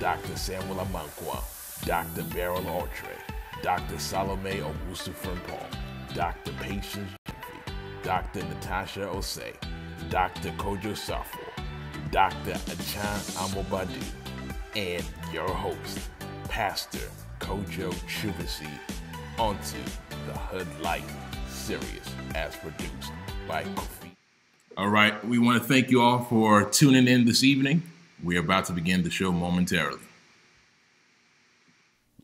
Dr. Samuel Amankwah, Dr. Beryl Otchere, Dr. Salome Augusto Frimpong, Dr. Patience Dr. Natasha Osei, Dr. Kojo Sarfo, Dr. Achan Amobadu, and your host, Pastor Kojo Twumasi, onto the Hood Life series as produced by Kofi. All right, we want to thank you all for tuning in this evening. We're about to begin the show momentarily.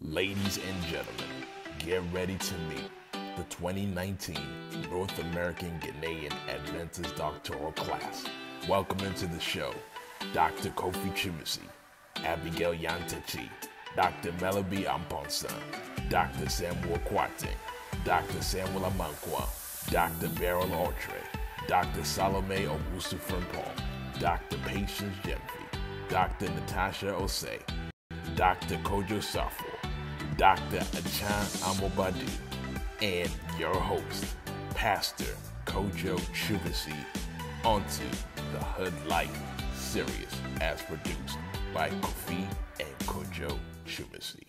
Ladies and gentlemen, get ready to meet the 2019 North American Ghanaian Adventist Doctoral Class. Welcome into the show, Dr. Kofi Twumasi, Abigail Nyantakyi, Dr. Melabi Amponsah, Dr. Samuel Kwarteng, Dr. Samuel Amankwah, Dr. Beryl Otchere, Dr. Salome Augusto Frimpong, Dr. Patience Gyamfi, Dr. Natasha Osei, Dr. Kojo Sarfo, Dr. Achan Amobadu, and your host, Pastor Kojo Twumasi, onto the Hood Life series as produced by Kofi and Kojo Twumasi.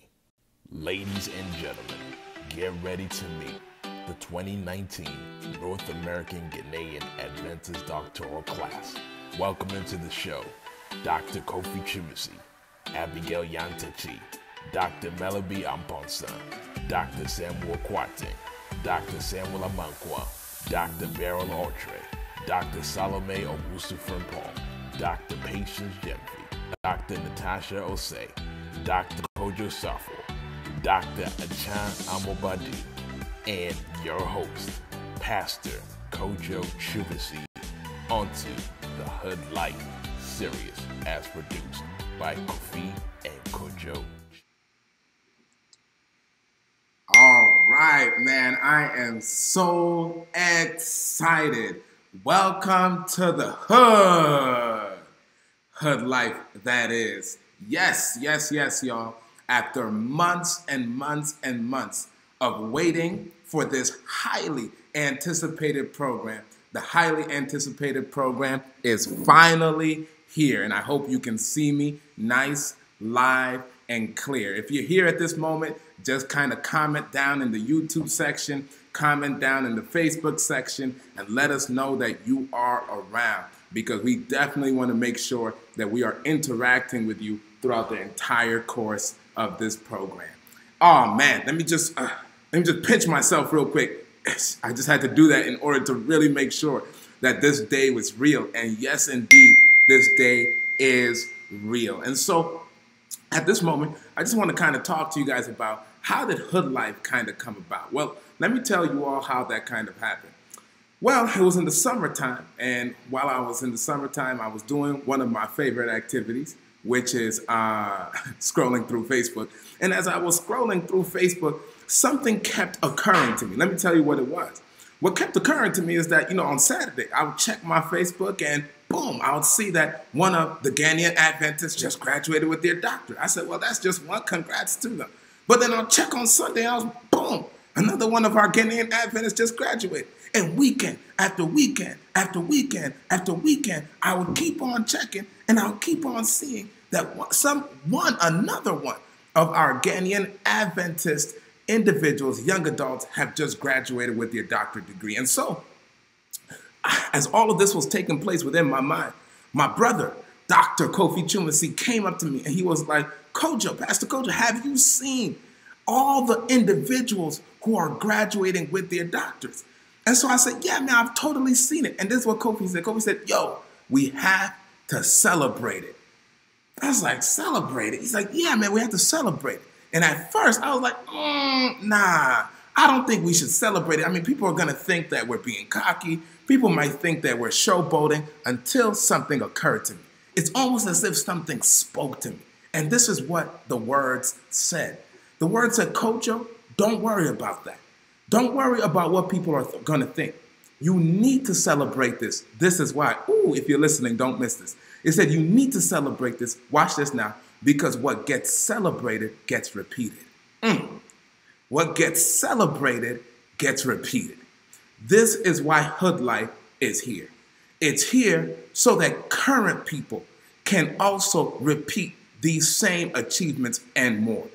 Ladies and gentlemen, get ready to meet the 2019 North American Ghanaian Adventist Doctoral Class. Welcome into the show, Dr. Kofi Twumasi, Abigail Nyantakyi, Dr. Melabi Amponsah, Dr. Samuel Kwarteng, Dr. Samuel Amankwah, Dr. Beryl Otchere, Dr. Salome Augusto Paul, Dr. Patience Gyamfi, Dr. Natasha Osei, Dr. Kojo Sarfo, Dr. Achan Amobadu, and your host, Pastor Kojo Twumasi, onto the Hood Life series as produced by Kofi and Kojo. All right, man, I am so excited. Welcome to the hood. Hood life, that is. Yes, yes, yes, y'all. After months and months and months of waiting for this highly anticipated program, the highly anticipated program is finally here. And I hope you can see me nice, live, and clear. If you're here at this moment, just kind of comment down in the YouTube section, comment down in the Facebook section, and let us know that you are around because we definitely want to make sure that we are interacting with you throughout the entire course of this program. Oh man, let me just uh, let me just pinch myself real quick. I just had to do that in order to really make sure that this day was real. And yes, indeed, this day is real. And so at this moment, I just want to kind of talk to you guys about how did hood life kind of come about. Well, let me tell you all how that kind of happened. Well, it was in the summertime, and while I was in the summertime, I was doing one of my favorite activities, which is uh, scrolling through Facebook. And as I was scrolling through Facebook, something kept occurring to me. Let me tell you what it was. What kept occurring to me is that, you know, on Saturday, I would check my Facebook and boom, I would see that one of the Ghanaian Adventists just graduated with their doctorate. I said, well, that's just one. Congrats to them. But then I'll check on Sunday, I was boom, another one of our Ghanaian Adventists just graduated. And weekend after weekend after weekend after weekend, I would keep on checking and I'll keep on seeing that some one another one of our Ghanaian Adventist individuals, young adults, have just graduated with their doctorate degree. And so, as all of this was taking place within my mind, my brother, Dr. Kofi Twumasi, came up to me and he was like, Kojo, Pastor Kojo, have you seen all the individuals who are graduating with their doctors? And so I said, Yeah, man, I've totally seen it. And this is what Kofi said. Kofi said, Yo, we have to celebrate it. I was like, Celebrate it? He's like, Yeah, man, we have to celebrate it. And at first, I was like, mm, Nah, I don't think we should celebrate it. I mean, people are going to think that we're being cocky. People might think that we're showboating until something occurred to me. It's almost as if something spoke to me. And this is what the words said. The words said, Kojo, don't worry about that. Don't worry about what people are going to think. You need to celebrate this. This is why. Ooh, if you're listening, don't miss this. It said you need to celebrate this. Watch this now, because what gets celebrated gets repeated. Mm. What gets celebrated gets repeated. This is why Hood Life is here. It's here so that current people can also repeat these same achievements and more.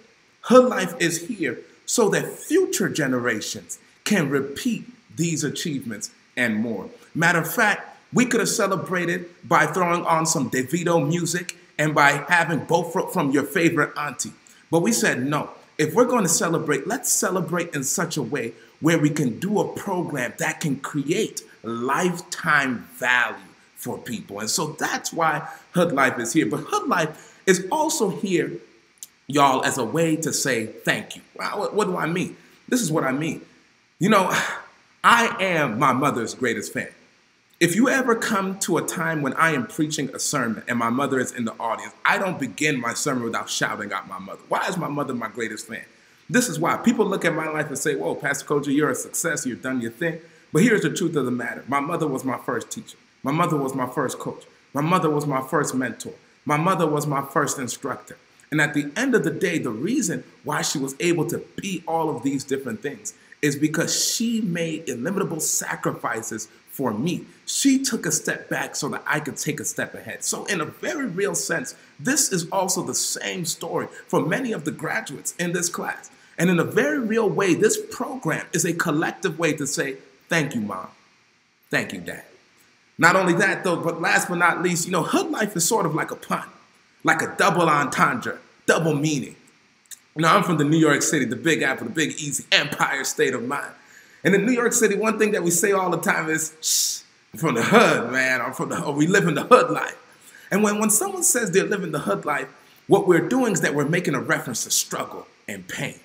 Hood Life is here so that future generations can repeat these achievements and more. Matter of fact, we could have celebrated by throwing on some Davido music and by having both from your favorite auntie. But we said no. If we're going to celebrate, let's celebrate in such a way where we can do a program that can create lifetime value for people. And so that's why Hood Life is here. But Hood Life is also here, y'all, as a way to say thank you. What, what do I mean? This is what I mean. You know, I am my mother's greatest fan. If you ever come to a time when I am preaching a sermon and my mother is in the audience, I don't begin my sermon without shouting out my mother. Why is my mother my greatest fan? This is why people look at my life and say, Whoa, Pastor Kojo, you're a success, you've done your thing. But here's the truth of the matter. My mother was my first teacher, my mother was my first coach, my mother was my first mentor, my mother was my first instructor. And at the end of the day, the reason why she was able to be all of these different things is because she made illimitable sacrifices for me. She took a step back so that I could take a step ahead. So, in a very real sense, this is also the same story for many of the graduates in this class. And in a very real way, this program is a collective way to say, Thank you, mom. Thank you, dad. Not only that, though, but last but not least, you know, hood life is sort of like a pun, like a double entendre, double meaning. You know, I'm from the New York City, the Big Apple, the Big Easy, Empire State of Mind. And in New York City, one thing that we say all the time is, Shh, I'm from the hood, man. From the, or we live in the hood life. And when, when someone says they're living the hood life, what we're doing is that we're making a reference to struggle and pain.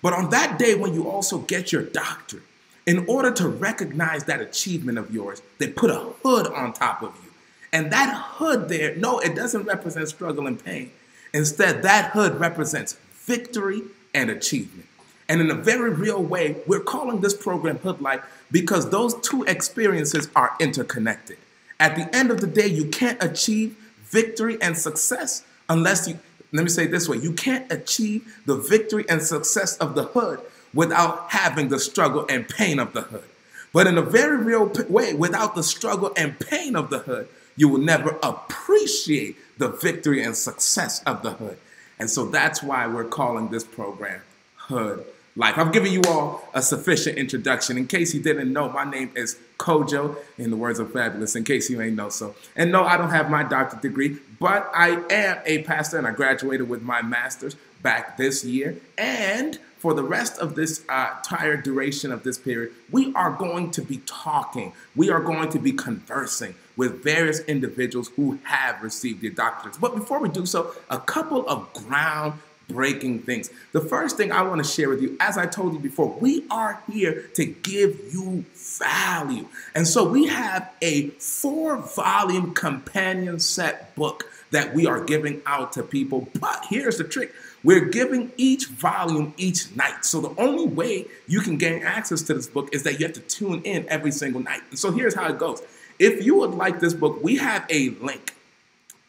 But on that day when you also get your doctorate, in order to recognize that achievement of yours, they put a hood on top of you. And that hood there, no, it doesn't represent struggle and pain. Instead, that hood represents victory and achievement. And in a very real way, we're calling this program Hood Life because those two experiences are interconnected. At the end of the day, you can't achieve victory and success unless you, let me say this way, you can't achieve the victory and success of the hood without having the struggle and pain of the hood. But in a very real way, without the struggle and pain of the hood, you will never appreciate the victory and success of the hood. And so that's why we're calling this program Hood Life. I've given you all a sufficient introduction. In case you didn't know, my name is Kojo, in the words of Fabolous, in case you ain't know so. And no, I don't have my doctorate degree, but I am a pastor and I graduated with my master's back this year. And for the rest of this uh, entire duration of this period, we are going to be talking, we are going to be conversing with various individuals who have received their doctorates. But before we do so, a couple of ground breaking things. The first thing I want to share with you, as I told you before, we are here to give you value. And so we have a four volume companion set book that we are giving out to people. But here's the trick we're giving each volume each night. So the only way you can gain access to this book is that you have to tune in every single night. And so here's how it goes. If you would like this book, we have a link.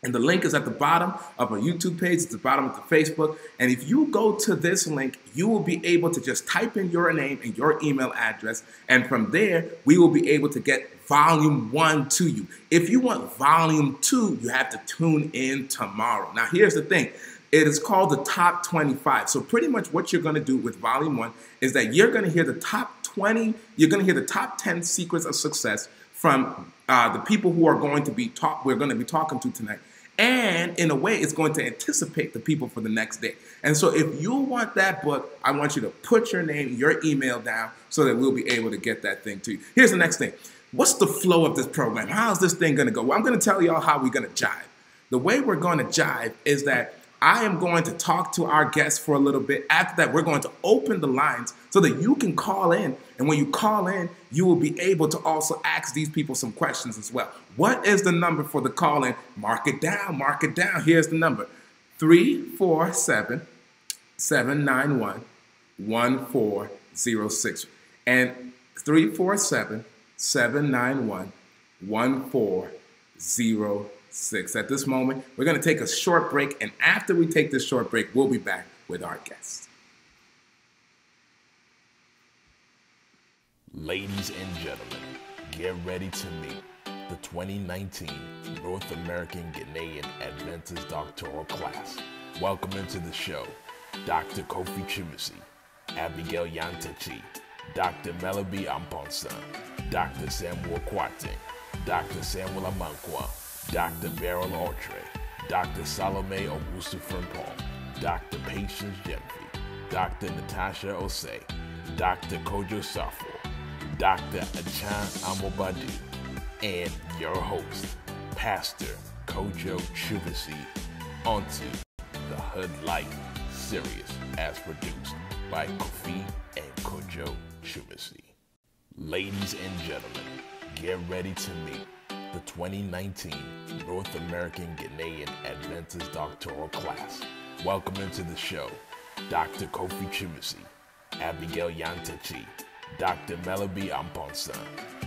And the link is at the bottom of our YouTube page, at the bottom of the Facebook. And if you go to this link, you will be able to just type in your name and your email address. And from there, we will be able to get volume one to you. If you want volume two, you have to tune in tomorrow. Now, here's the thing it is called the top 25. So, pretty much what you're going to do with volume one is that you're going to hear the top 20, you're going to hear the top 10 secrets of success from uh, the people who are going to be talk, we're going to be talking to tonight. And in a way, it's going to anticipate the people for the next day. And so, if you want that book, I want you to put your name, your email down so that we'll be able to get that thing to you. Here's the next thing What's the flow of this program? How's this thing going to go? Well, I'm going to tell y'all how we're going to jive. The way we're going to jive is that I am going to talk to our guests for a little bit. After that, we're going to open the lines so that you can call in. And when you call in, you will be able to also ask these people some questions as well. What is the number for the call in? Mark it down, mark it down. Here's the number 347 791 1406. And 347 791 1406. At this moment, we're going to take a short break. And after we take this short break, we'll be back with our guests. Ladies and gentlemen, get ready to meet the 2019 North American Ghanaian Adventist Doctoral Class. Welcome into the show, Dr. Kofi Twumasi, Abigail Nyantakyi, Dr. Melody Amponsah, Dr. Samuel Kwate, Dr. Samuel Amankwah, Dr. Beryl Otchere, Dr. Salome Augusto Frimpong, Dr. Patience Gyamfi, Dr. Natasha Osei, Dr. Kojo Sarfo, Dr. Achan Amobadu, and your host, Pastor Kojo Twumasi, onto the Hood Life series as produced by Kofi and Kojo Twumasi. Ladies and gentlemen, get ready to meet the 2019 North American Ghanaian Adventist Doctoral Class. Welcome into the show, Dr. Kofi Twumasi, Abigail Nyantakyi, Dr. Melody Amponsah,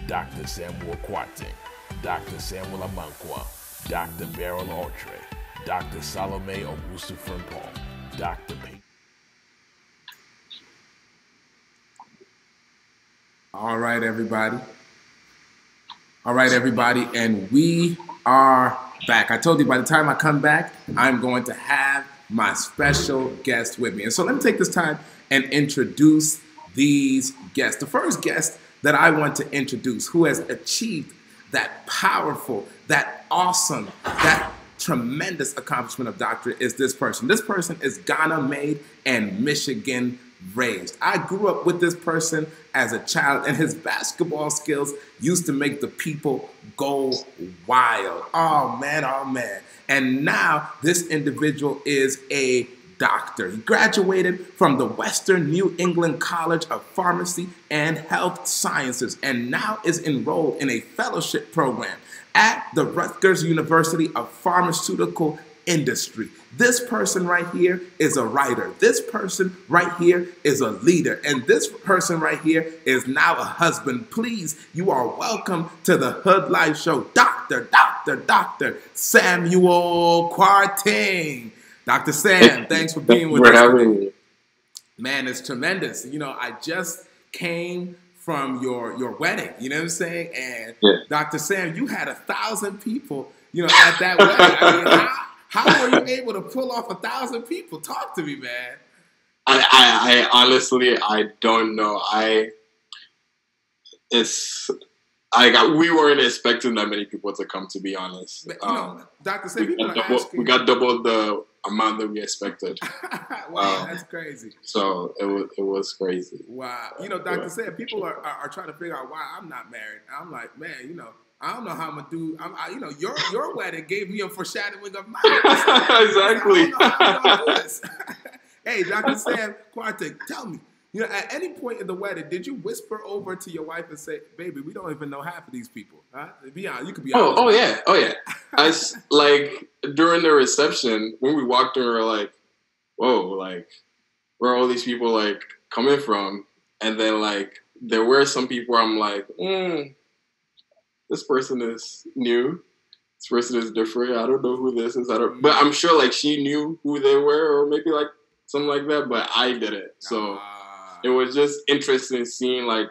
Dr. Samuel Kwate, Dr. Samuel Amankwah, Dr. Beryl Otchere, Dr. Salome Augusto Frimpong, Dr. Peyton. All right, everybody. All right, everybody, and we are back. I told you by the time I come back, I'm going to have my special guest with me. And so let me take this time and introduce these guests. The first guest that I want to introduce who has achieved that powerful, that awesome, that tremendous accomplishment of doctorate is this person. This person is Ghana made and Michigan raised. I grew up with this person as a child, and his basketball skills used to make the people go wild. Oh man, oh man. And now this individual is a doctor. He graduated from the Western New England College of Pharmacy and Health Sciences and now is enrolled in a fellowship program at the Rutgers University of Pharmaceutical Industry. This person right here is a writer. This person right here is a leader. And this person right here is now a husband. Please, you are welcome to the Hood Life Show. Dr. Dr. Dr. Samuel Kwarteng. Dr. Sam, thanks for being with for us. having. Man, it's tremendous. You know, I just came from your your wedding. You know what I'm saying? And Yeah. Dr. Sam, you had a thousand people. You know, at that wedding. I mean, how, how were you able to pull off a thousand people? Talk to me, man. I, I, I honestly, I don't know. I, it's, I got. We weren't expecting that many people to come. To be honest, But, you know, um, Dr. Sam, we, got double, we got double the amount that we expected. wow, um, that's crazy. So it was, it was crazy. Wow. You know, Dr. Yeah. Sam, people are, are, are trying to figure out why I'm not married. I'm like, man, you know, I don't know how I'm gonna do. I'm, I, you know, your your wedding gave me a foreshadowing of mine. Exactly. I don't know how I'm gonna do this. hey, Dr. Sam Kwarteng, tell me. You know, at any point in the wedding, did you whisper over to your wife and say, "Baby, we don't even know half of these people"? Huh? Be honest. You could be Oh, honest. oh yeah, oh yeah. I like during the reception when we walked in, we were like, "Whoa!" Like, where are all these people like coming from? And then like there were some people I'm like, mm, "This person is new. This person is different. I don't know who this is. I don't." But I'm sure like she knew who they were, or maybe like something like that. But I didn't. So Ah. It was just interesting seeing like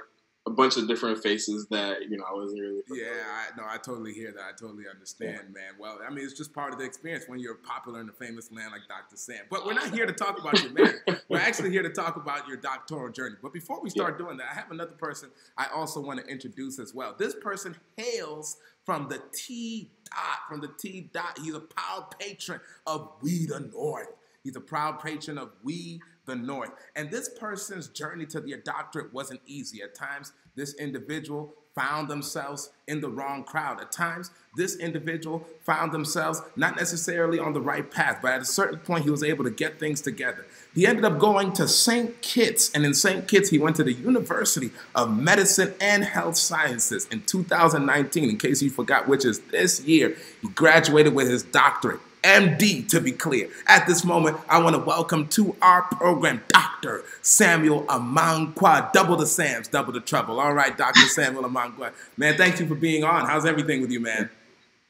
a bunch of different faces that you know I wasn't really. Yeah, I, no, I totally hear that. I totally understand, man. Well, I mean, it's just part of the experience when you're popular in a famous land like Dr. Sam. But we're not here to talk about your marriage. We're actually here to talk about your doctoral journey. But before we start doing that, I have another person I also want to introduce as well. This person hails from the T dot, from the T dot. He's a proud patron of We the North. He's a proud patron of We the North. And this person's journey to their doctorate wasn't easy. At times, this individual found themselves in the wrong crowd. At times, this individual found themselves not necessarily on the right path, but at a certain point, he was able to get things together. He ended up going to St. Kitts, and in St. Kitts, he went to the University of Medicine and Health Sciences in 2019. In case you forgot, which is this year, he graduated with his doctorate. MD, to be clear. At this moment, I want to welcome to our program Dr. Samuel Amankwah. Double the Sams, double the trouble. All right, Dr. Samuel Amankwah. Man, thank you for being on. How's everything with you, man?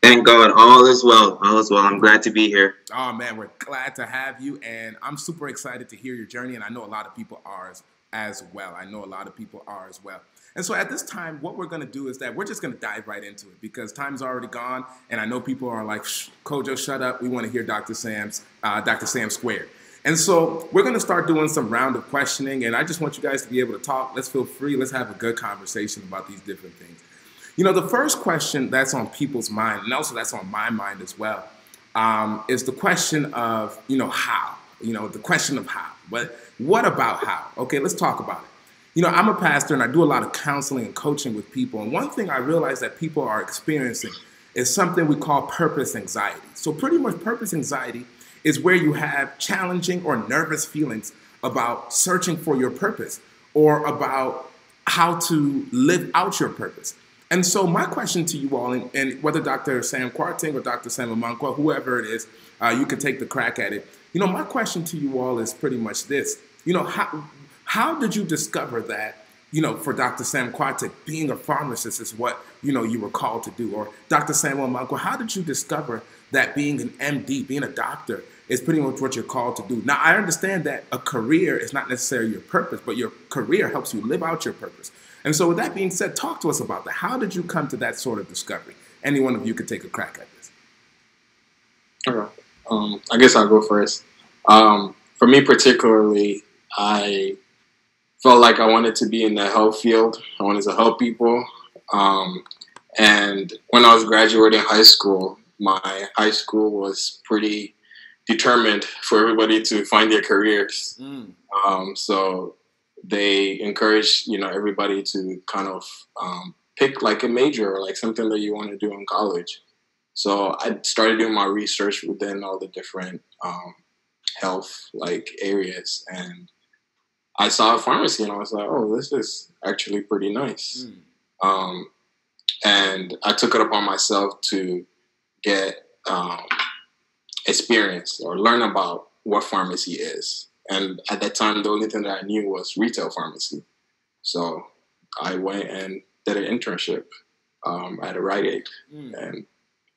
Thank God, all is well. All is well. I'm glad to be here. Oh, man, we're glad to have you. And I'm super excited to hear your journey. And I know a lot of people are as, as well. I know a lot of people are as well. And so at this time, what we're going to do is that we're just going to dive right into it because time's already gone, and I know people are like, "Kojo, shut up. We want to hear Dr. Sam's uh, Dr. Sam Square. And so we're going to start doing some round of questioning, and I just want you guys to be able to talk. Let's feel free. Let's have a good conversation about these different things. You know, the first question that's on people's mind, and also that's on my mind as well, um, is the question of, you know, how. You know, the question of how. But what about how? Okay, let's talk about it. You know, I'm a pastor and I do a lot of counseling and coaching with people. And one thing I realize that people are experiencing is something we call purpose anxiety. So, pretty much, purpose anxiety is where you have challenging or nervous feelings about searching for your purpose or about how to live out your purpose. And so, my question to you all, and, and whether Dr. Sam Kwarteng or Dr. Sam Amankwah, whoever it is, uh, you can take the crack at it. You know, my question to you all is pretty much this. You know, how, how did you discover that you know, for Dr. Sam Kwarteng, being a pharmacist is what, you know, you were called to do. Or Dr. Samuel Amankwah, how did you discover that being an MD, being a doctor, is pretty much what you're called to do. Now, I understand that a career is not necessarily your purpose, but your career helps you live out your purpose. And so, with that being said, talk to us about that. How did you come to that sort of discovery? Any one of you could take a crack at this. Okay. Um, I guess I'll go first. Um, for me, particularly, I felt like I wanted to be in the health field. I wanted to help people. Um, and when I was graduating high school, my high school was pretty determined for everybody to find their careers. Mm. Um, so they encourage you know everybody to kind of um, pick like a major or like something that you want to do in college. So I started doing my research within all the different um, health like areas, and I saw a pharmacy, and I was like, "Oh, this is actually pretty nice." Mm. Um, and I took it upon myself to get um, experience or learn about what pharmacy is. And at that time, the only thing that I knew was retail pharmacy. So I went and did an internship um, at a Rite Aid. Mm. And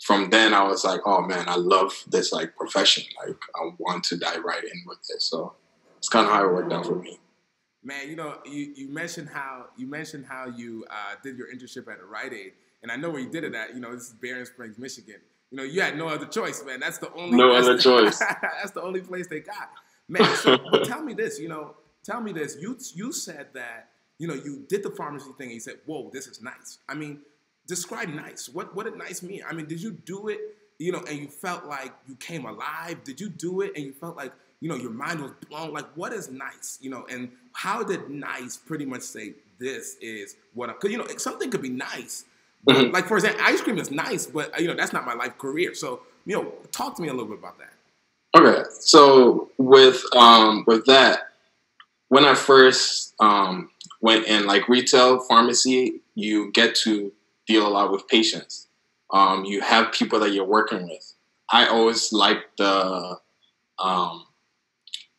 from then, I was like, oh man, I love this like profession. Like I want to dive right in with it. So it's kind of how it worked out for me. Man, you know, you, you mentioned how you mentioned how you uh, did your internship at a Rite Aid, and I know where you did it at. You know, this is Berrien Springs, Michigan you know, you had no other choice, man. That's the only no other the, choice. that's the only place they got, man. So tell me this, you know, tell me this. You you said that you know you did the pharmacy thing, and you said, "Whoa, this is nice." I mean, describe nice. What what did nice mean? I mean, did you do it, you know, and you felt like you came alive? Did you do it and you felt like you know your mind was blown? Like, what is nice, you know? And how did nice pretty much say this is what? Because you know, something could be nice Mm-hmm. Like for example, ice cream is nice, but you know that's not my life career. So you know, talk to me a little bit about that. Okay, so with um, with that, when I first um, went in like retail pharmacy, you get to deal a lot with patients. Um, you have people that you're working with. I always like the um,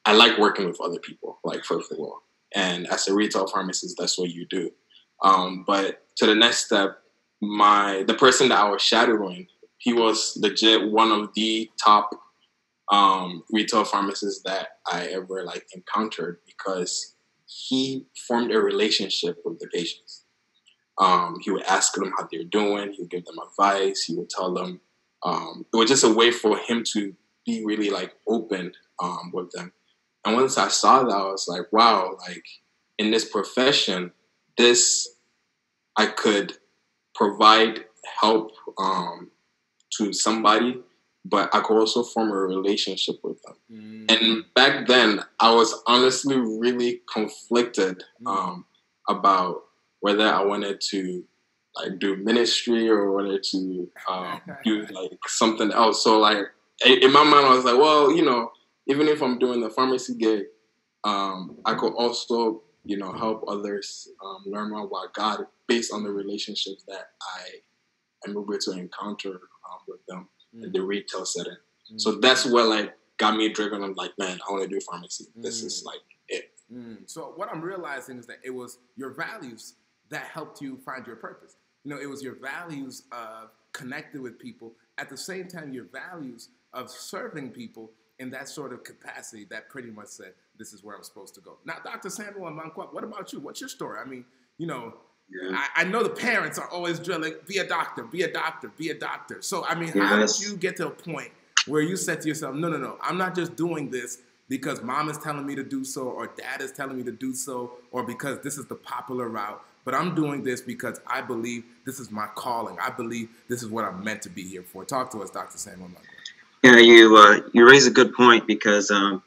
I like working with other people, like first of all. And as a retail pharmacist, that's what you do. Um, but to the next step, my the person that I was shadowing, he was legit one of the top um, retail pharmacists that I ever like encountered because he formed a relationship with the patients. Um, he would ask them how they're doing. He would give them advice. He would tell them. Um, it was just a way for him to be really like open um, with them. And once I saw that, I was like, wow, like in this profession, this I could provide help um, to somebody, but I could also form a relationship with them. Mm. And back then, I was honestly really conflicted mm. um, about whether I wanted to like do ministry or whether to um, do like something else. So like in my mind, I was like, well, you know, even if I'm doing the pharmacy gig, um, I could also you know help others um, learn more about God based on the relationships that I am able to encounter um, with them mm. in the retail setting. Mm. So that's what like got me driven. I'm like, man, I want to do pharmacy. Mm. This is mm. like it. Mm. So what I'm realizing is that it was your values that helped you find your purpose. You know, it was your values of connecting with people. At the same time, your values of serving people in that sort of capacity that pretty much said, this is where I'm supposed to go. Now, Dr. Samuel Amankwah, what about you? What's your story? I mean, you know, yeah. I, I, know the parents are always drilling, be a doctor, be a doctor, be a doctor. So, I mean, yes. how did you get to a point where you said to yourself, no, no, no, I'm not just doing this because mom is telling me to do so or dad is telling me to do so or because this is the popular route, but I'm doing this because I believe this is my calling. I believe this is what I'm meant to be here for. Talk to us, Dr. Samuel Yeah, you uh, you raise a good point because um,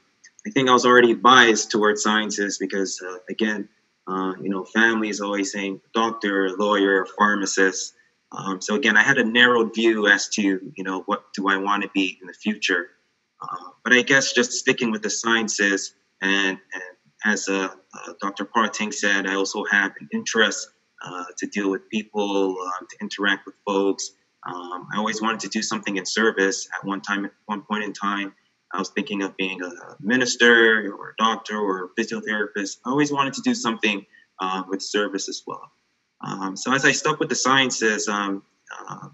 I think I was already biased towards sciences because uh, again, uh, you know, family is always saying doctor, lawyer, pharmacist. Um, so again, I had a narrowed view as to you know what do I want to be in the future. Uh, but I guess just sticking with the sciences and, and as uh, uh, Dr. Parting said, I also have an interest uh, to deal with people, um, to interact with folks. Um, I always wanted to do something in service. At one time, at one point in time, I was thinking of being a minister or a doctor or a physiotherapist. I always wanted to do something uh, with service as well. Um, so as I stuck with the sciences, um, uh,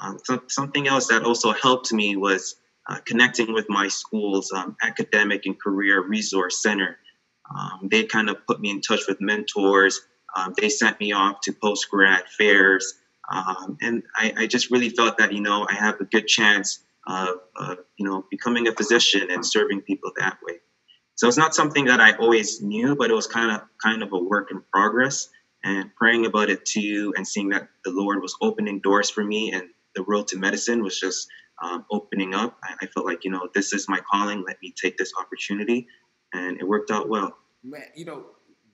uh, something else that also helped me was uh, connecting with my school's um, academic and career resource center. Um, they kind of put me in touch with mentors. They sent me off to post grad fairs. Um, and I, I, just really felt that, you know, I have a good chance of, of, you know, becoming a physician and serving people that way. So it's not something that I always knew, but it was kind of kind of a work in progress. And praying about it too, and seeing that the Lord was opening doors for me, and the road to medicine was just um, opening up. I, I, felt like, you know, this is my calling. Let me take this opportunity. And it worked out well. Man, you know,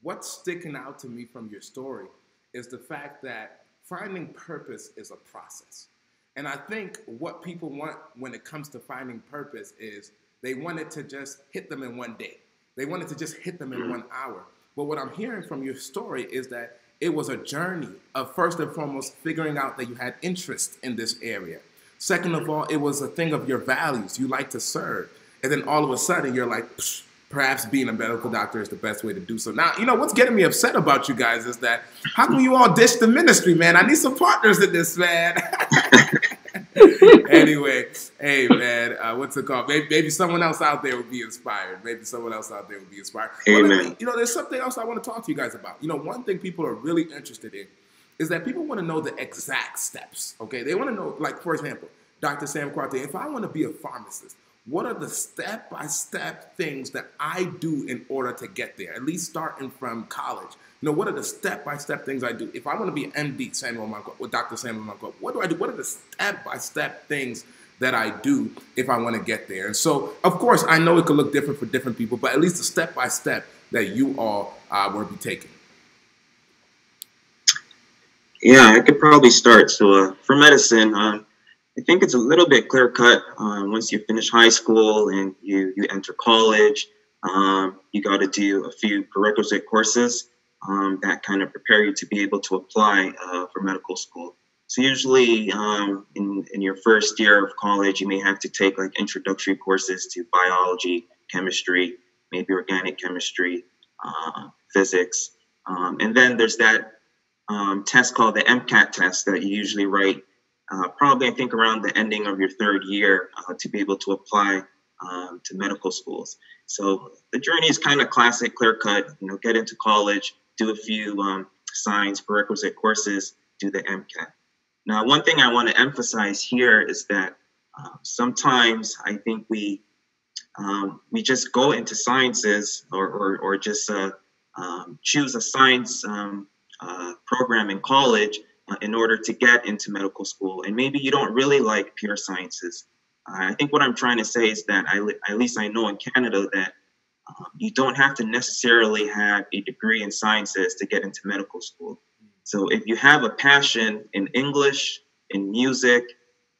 what's sticking out to me from your story is the fact that finding purpose is a process. And I think what people want when it comes to finding purpose is they want it to just hit them in one day. They want it to just hit them in one hour. But what I'm hearing from your story is that it was a journey of first and foremost figuring out that you had interest in this area. Second of all, it was a thing of your values. You like to serve. And then all of a sudden, you're like, perhaps being a medical doctor is the best way to do so. Now, you know, what's getting me upset about you guys is that how come you all dish the ministry, man? I need some partners in this, man. anyway, hey, man, uh, what's it called? Maybe, maybe, someone else out there would be inspired. Maybe someone else out there would be inspired. Amen. Me, you know, there's something else I want to talk to you guys about. You know, one thing people are really interested in is that people want to know the exact steps. Okay, they want to know, like for example, Dr. Sam Quarte, if I want to be a pharmacist, what are the step by step things that I do in order to get there? At least starting from college. You know, what are the step by step things I do? If I want to be an MD, Samuel with Dr. Samuel Amankwah, what do I do? What are the step by step things that I do if I want to get there? And so, of course, I know it could look different for different people, but at least the step by step that you all uh, will be taking. Yeah, I could probably start. So uh, for medicine, uh, I think it's a little bit clear cut. Uh, once you finish high school and you you enter college, um, you got to do a few prerequisite courses um, that kind of prepare you to be able to apply uh, for medical school. So usually um, in, in your first year of college, you may have to take like introductory courses to biology, chemistry, maybe organic chemistry, uh, physics. Um, and then there's that um, test called the MCAT test that you usually write uh, probably I think around the ending of your third year uh, to be able to apply um, to medical schools. So the journey is kind of classic, clear cut. You know, get into college, do a few um, science prerequisite courses, do the MCAT. Now, one thing I want to emphasize here is that uh, sometimes I think we um, we just go into sciences or, or, or just uh, um, choose a science um, uh, program in college in order to get into medical school. And maybe you don't really like pure sciences. Uh, I think what I'm trying to say is that I, at least I know in Canada that um, you don't have to necessarily have a degree in sciences to get into medical school. So if you have a passion in English, in music,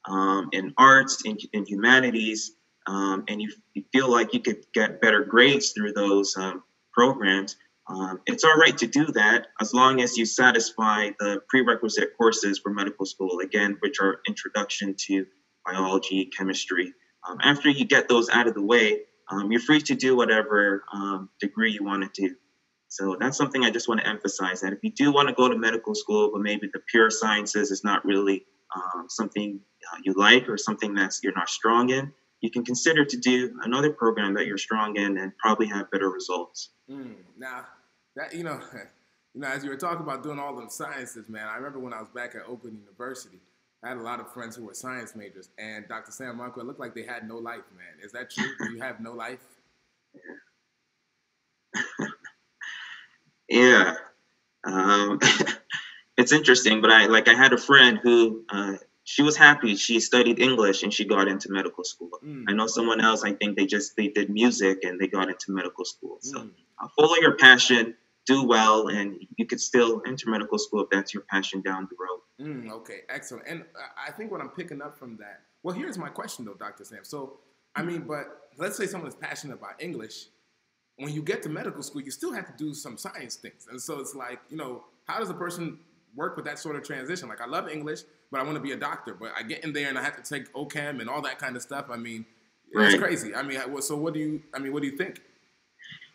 um, in arts, in, in humanities, um, and you, you, feel like you could get better grades through those um, programs, um, it's all right to do that as long as you satisfy the prerequisite courses for medical school, again, which are introduction to biology, chemistry. Um, after you get those out of the way, um, you're free to do whatever um, degree you want to do. So that's something I just want to emphasize that if you do want to go to medical school, but maybe the pure sciences is not really um, something uh, you like or something that's you're not strong in, you can consider to do another program that you're strong in and probably have better results. Mm, now, that you know, you know, as you were talking about doing all them sciences, man, I remember when I was back at Oakland University, I had a lot of friends who were science majors, and Dr. Sam Monco, it looked like they had no life, man. Is that true? Do you have no life? yeah. Um, it's interesting, but I like I had a friend who uh, she was happy. She studied English and she got into medical school. Mm. I know someone else. I think they just they did music and they got into medical school. So mm. follow your passion, do well, and you could still enter medical school if that's your passion down the road. Mm, okay, excellent. And uh, I think what I'm picking up from that. Well, here's my question though, Dr. Sam. So, I mean, but let's say someone is passionate about English. When you get to medical school, you still have to do some science things, and so it's like, you know, how does a person work with that sort of transition? Like, I love English but I want to be a doctor. But I get in there and I have to take OCAM and all that kind of stuff. I mean, it's right. crazy. I mean, so what do you? I mean, what do you think?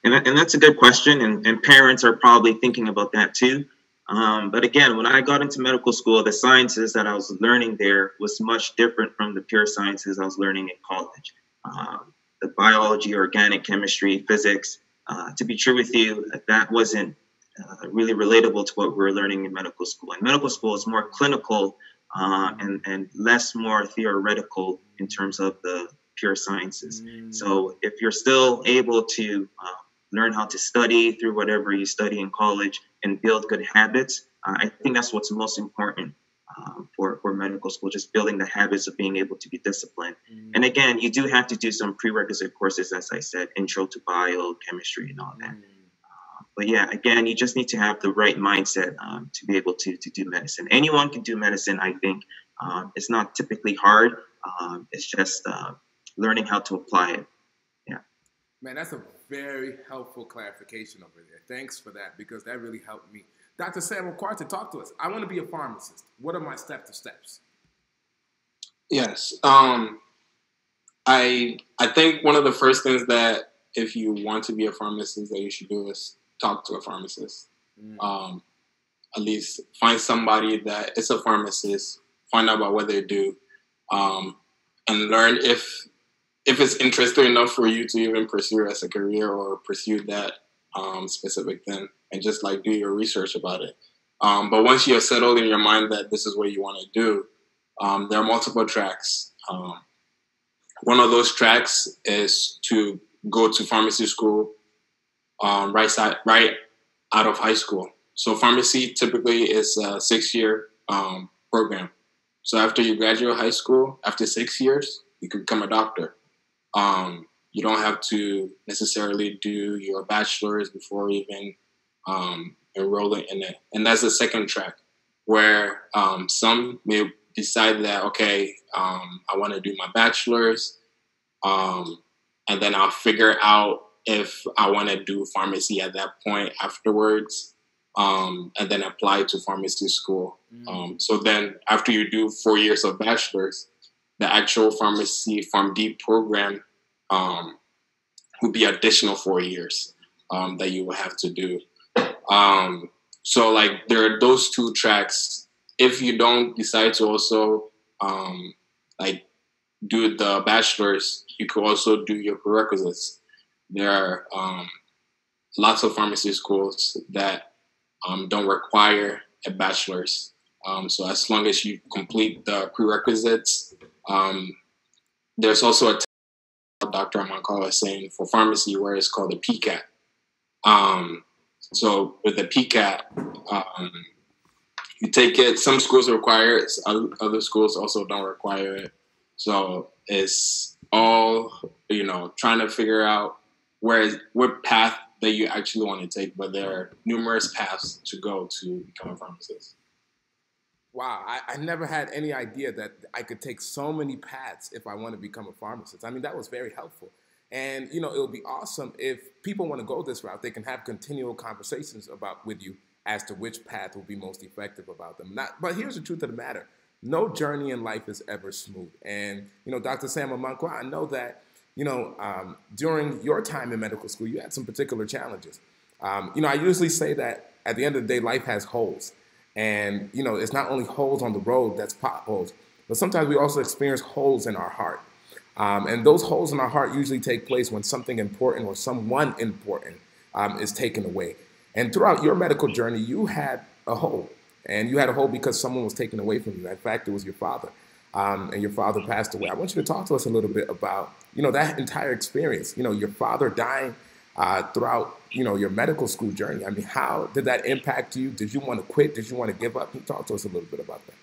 And, and that's a good question, and, and parents are probably thinking about that too. Um, but again, when I got into medical school, the sciences that I was learning there was much different from the pure sciences I was learning in college. Um, the biology, organic chemistry, physics. Uh, to be true with you, that wasn't uh, really relatable to what we were learning in medical school. And medical school is more clinical uh, and, and less more theoretical in terms of the pure sciences. Mm. So if you're still able to uh, learn how to study through whatever you study in college and build good habits, uh, I think that's what's most important. Uh, for, for medical school, just building the habits of being able to be disciplined. Mm. And again, you do have to do some prerequisite courses, as I said, intro to biochemistry and all that. Mm but yeah, again, you just need to have the right mindset um, to be able to, to do medicine. Anyone can do medicine, I think. Um, it's not typically hard. Um, it's just uh, learning how to apply it. Yeah. Man, that's a very helpful clarification over there. Thanks for that because that really helped me. Dr. Samuel Quarta, talk to us. I want to be a pharmacist. What are my step to steps? Yes. Um, I I think one of the first things that if you want to be a pharmacist that you should do is talk to a pharmacist. Mm. Um, at least find somebody that is a pharmacist, find out about what they do, um, and learn if if it's interesting enough for you to even pursue as a career or pursue that um, specific thing, and just like do your research about it. Um, but once you have settled in your mind that this is what you want to do, um, there are multiple tracks. Um, one of those tracks is to go to pharmacy school um, right side, right out of high school. So pharmacy typically is a six-year um, program. So after you graduate high school, after six years, you can become a doctor. Um, you don't have to necessarily do your bachelor's before even um, enrolling in it. And that's the second track where um, some may decide that, okay, um, I want to do my bachelor's, um, and then I'll figure out if I want to do pharmacy at that point afterwards, um, and then apply to pharmacy school. Mm. Um, so then, after you do four years of bachelor's, the actual pharmacy PharmD program um, would be additional four years um, that you will have to do. Um, so, like, there are those two tracks. If you don't decide to also um, like do the bachelor's, you could also do your prerequisites there are um, lots of pharmacy schools that um, don't require a bachelor's. So as long as you complete the prerequisites, um, there's also a Dr. Amankala is saying for pharmacy where it's called a PCAT. Um, so with the PCAT, um, you take it. Some schools require it. Other schools also don't require it. So it's all you know, trying to figure out where what path that you actually want to take, but there are numerous paths to go to become a pharmacist. Wow, I, I, never had any idea that I could take so many paths if I want to become a pharmacist. I mean, that was very helpful. And you know, it would be awesome if people want to go this route. They can have continual conversations about with you as to which path will be most effective about them. Not, but here's the truth of the matter: no journey in life is ever smooth. And you know, Dr. Sam Amankwah, I know that you know, um, during your time in medical school, you had some particular challenges. Um, you know, I usually say that at the end of the day, life has holes. And, you know, it's not only holes on the road that's potholes, but sometimes we also experience holes in our heart. Um, and those holes in our heart usually take place when something important or someone important um, is taken away. And throughout your medical journey, you had a hole. And you had a hole because someone was taken away from you. In fact, it was your father. Um, and your father passed away. I want you to talk to us a little bit about, you know, that entire experience. You know, your father dying uh, throughout, you know, your medical school journey. I mean, how did that impact you? Did you want to quit? Did you want to give up? Can you talk to us a little bit about that?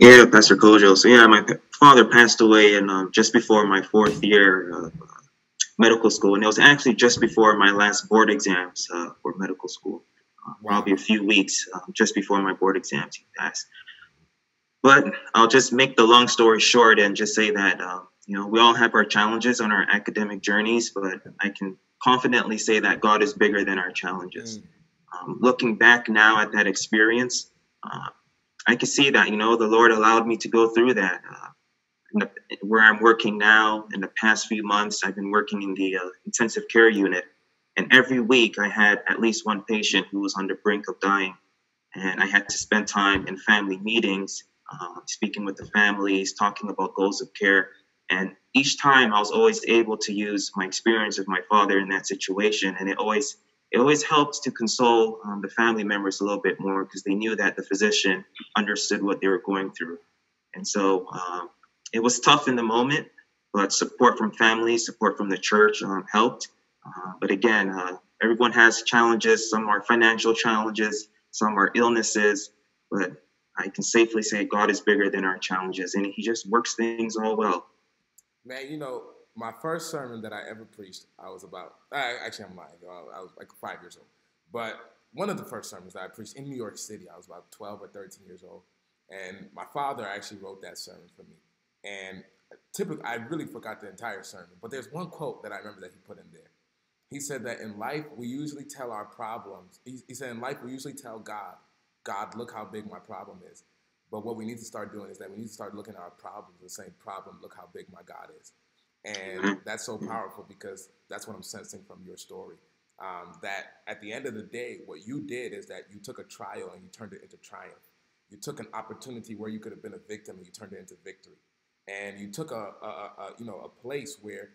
Yeah, Pastor Kojo. So yeah, my father passed away in um, just before my fourth year of uh, medical school, and it was actually just before my last board exams uh, for medical school. Uh, probably a few weeks uh, just before my board exams he passed. But I'll just make the long story short and just say that um, you know we all have our challenges on our academic journeys, but I can confidently say that God is bigger than our challenges. Mm. Um, looking back now at that experience, uh, I can see that, you know, the Lord allowed me to go through that. Uh, the, where I'm working now, in the past few months, I've been working in the uh, intensive care unit. And every week I had at least one patient who was on the brink of dying. And I had to spend time in family meetings, uh, speaking with the families, talking about goals of care. And each time I was always able to use my experience with my father in that situation. And it always it always helped to console um, the family members a little bit more because they knew that the physician understood what they were going through. And so um, it was tough in the moment, but support from family, support from the church um, helped. Uh, but again, uh, everyone has challenges. Some are financial challenges, some are illnesses, but I can safely say God is bigger than our challenges, and He just works things all well. Man, you know, my first sermon that I ever preached, I was about, actually, I'm lying, I was like five years old. But one of the first sermons that I preached in New York City, I was about 12 or 13 years old. And my father actually wrote that sermon for me. And typically, I really forgot the entire sermon, but there's one quote that I remember that he put in there. He said that in life, we usually tell our problems. He, he said, in life, we usually tell God, God, look how big my problem is. But what we need to start doing is that we need to start looking at our problems and saying, problem, look how big my God is. And mm-hmm. that's so powerful because that's what I'm sensing from your story. Um, that at the end of the day, what you did is that you took a trial and you turned it into triumph. You took an opportunity where you could have been a victim and you turned it into victory. And you took a, a, a you know a place where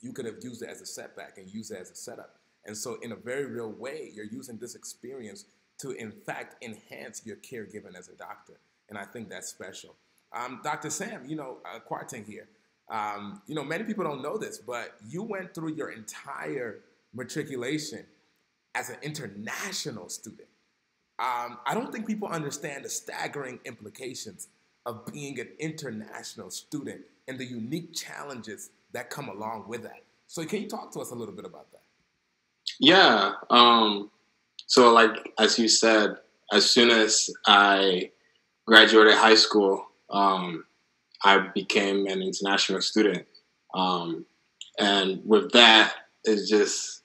you could have used it as a setback and used it as a setup. And so, in a very real way, you're using this experience to, in fact, enhance your caregiving as a doctor. And I think that's special. Um, Dr. Sam, you know, uh, Kwarteng here. Um, you know, many people don't know this, but you went through your entire matriculation as an international student. Um, I don't think people understand the staggering implications of being an international student and the unique challenges that come along with that. So, can you talk to us a little bit about that? Yeah. Um, so, like as you said, as soon as I graduated high school, um, I became an international student. Um, and with that, it's just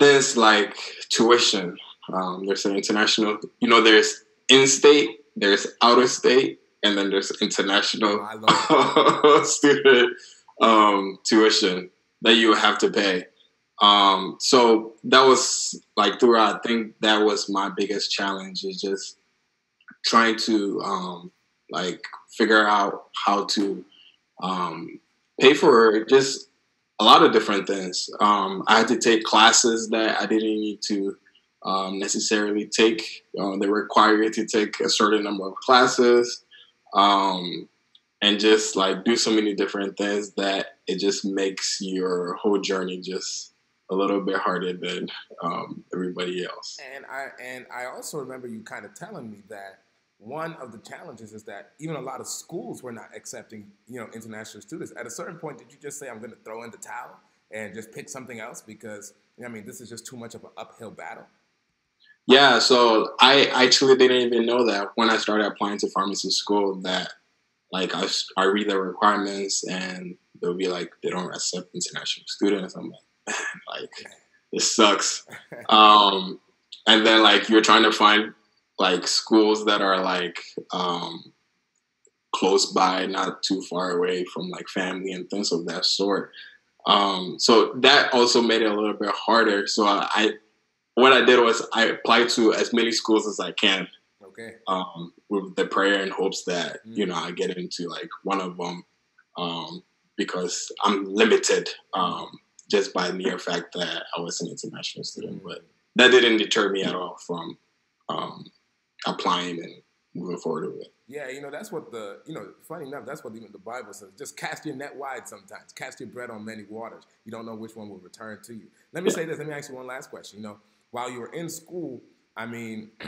there's like tuition. Um, there's an international, you know, there's in state, there's out of state, and then there's international oh, student um, tuition that you have to pay. Um, so that was like throughout. I think that was my biggest challenge is just trying to um, like figure out how to um, pay for just a lot of different things. Um, I had to take classes that I didn't need to um, necessarily take. Uh, they require you to take a certain number of classes um, and just like do so many different things that it just makes your whole journey just a little bit harder than um, everybody else. And I and I also remember you kind of telling me that one of the challenges is that even a lot of schools were not accepting, you know, international students. At a certain point, did you just say, "I'm going to throw in the towel and just pick something else because I mean, this is just too much of an uphill battle"? Yeah, so I actually didn't even know that when I started applying to pharmacy school that like I, I read the requirements and they'll be like they don't accept international students. I'm like, like this sucks. um, and then like you're trying to find like schools that are like um, close by, not too far away from like family and things of that sort. Um, so that also made it a little bit harder. So I, I, what I did was I applied to as many schools as I can. Okay. Um, with the prayer and hopes that you know I get into like one of them um, because I'm limited um, just by mere fact that I was an international student. But that didn't deter me at all from um, applying and moving forward with it. Yeah, you know that's what the you know funny enough that's what even the Bible says. Just cast your net wide. Sometimes cast your bread on many waters. You don't know which one will return to you. Let me say this. Let me ask you one last question. You know, while you were in school, I mean,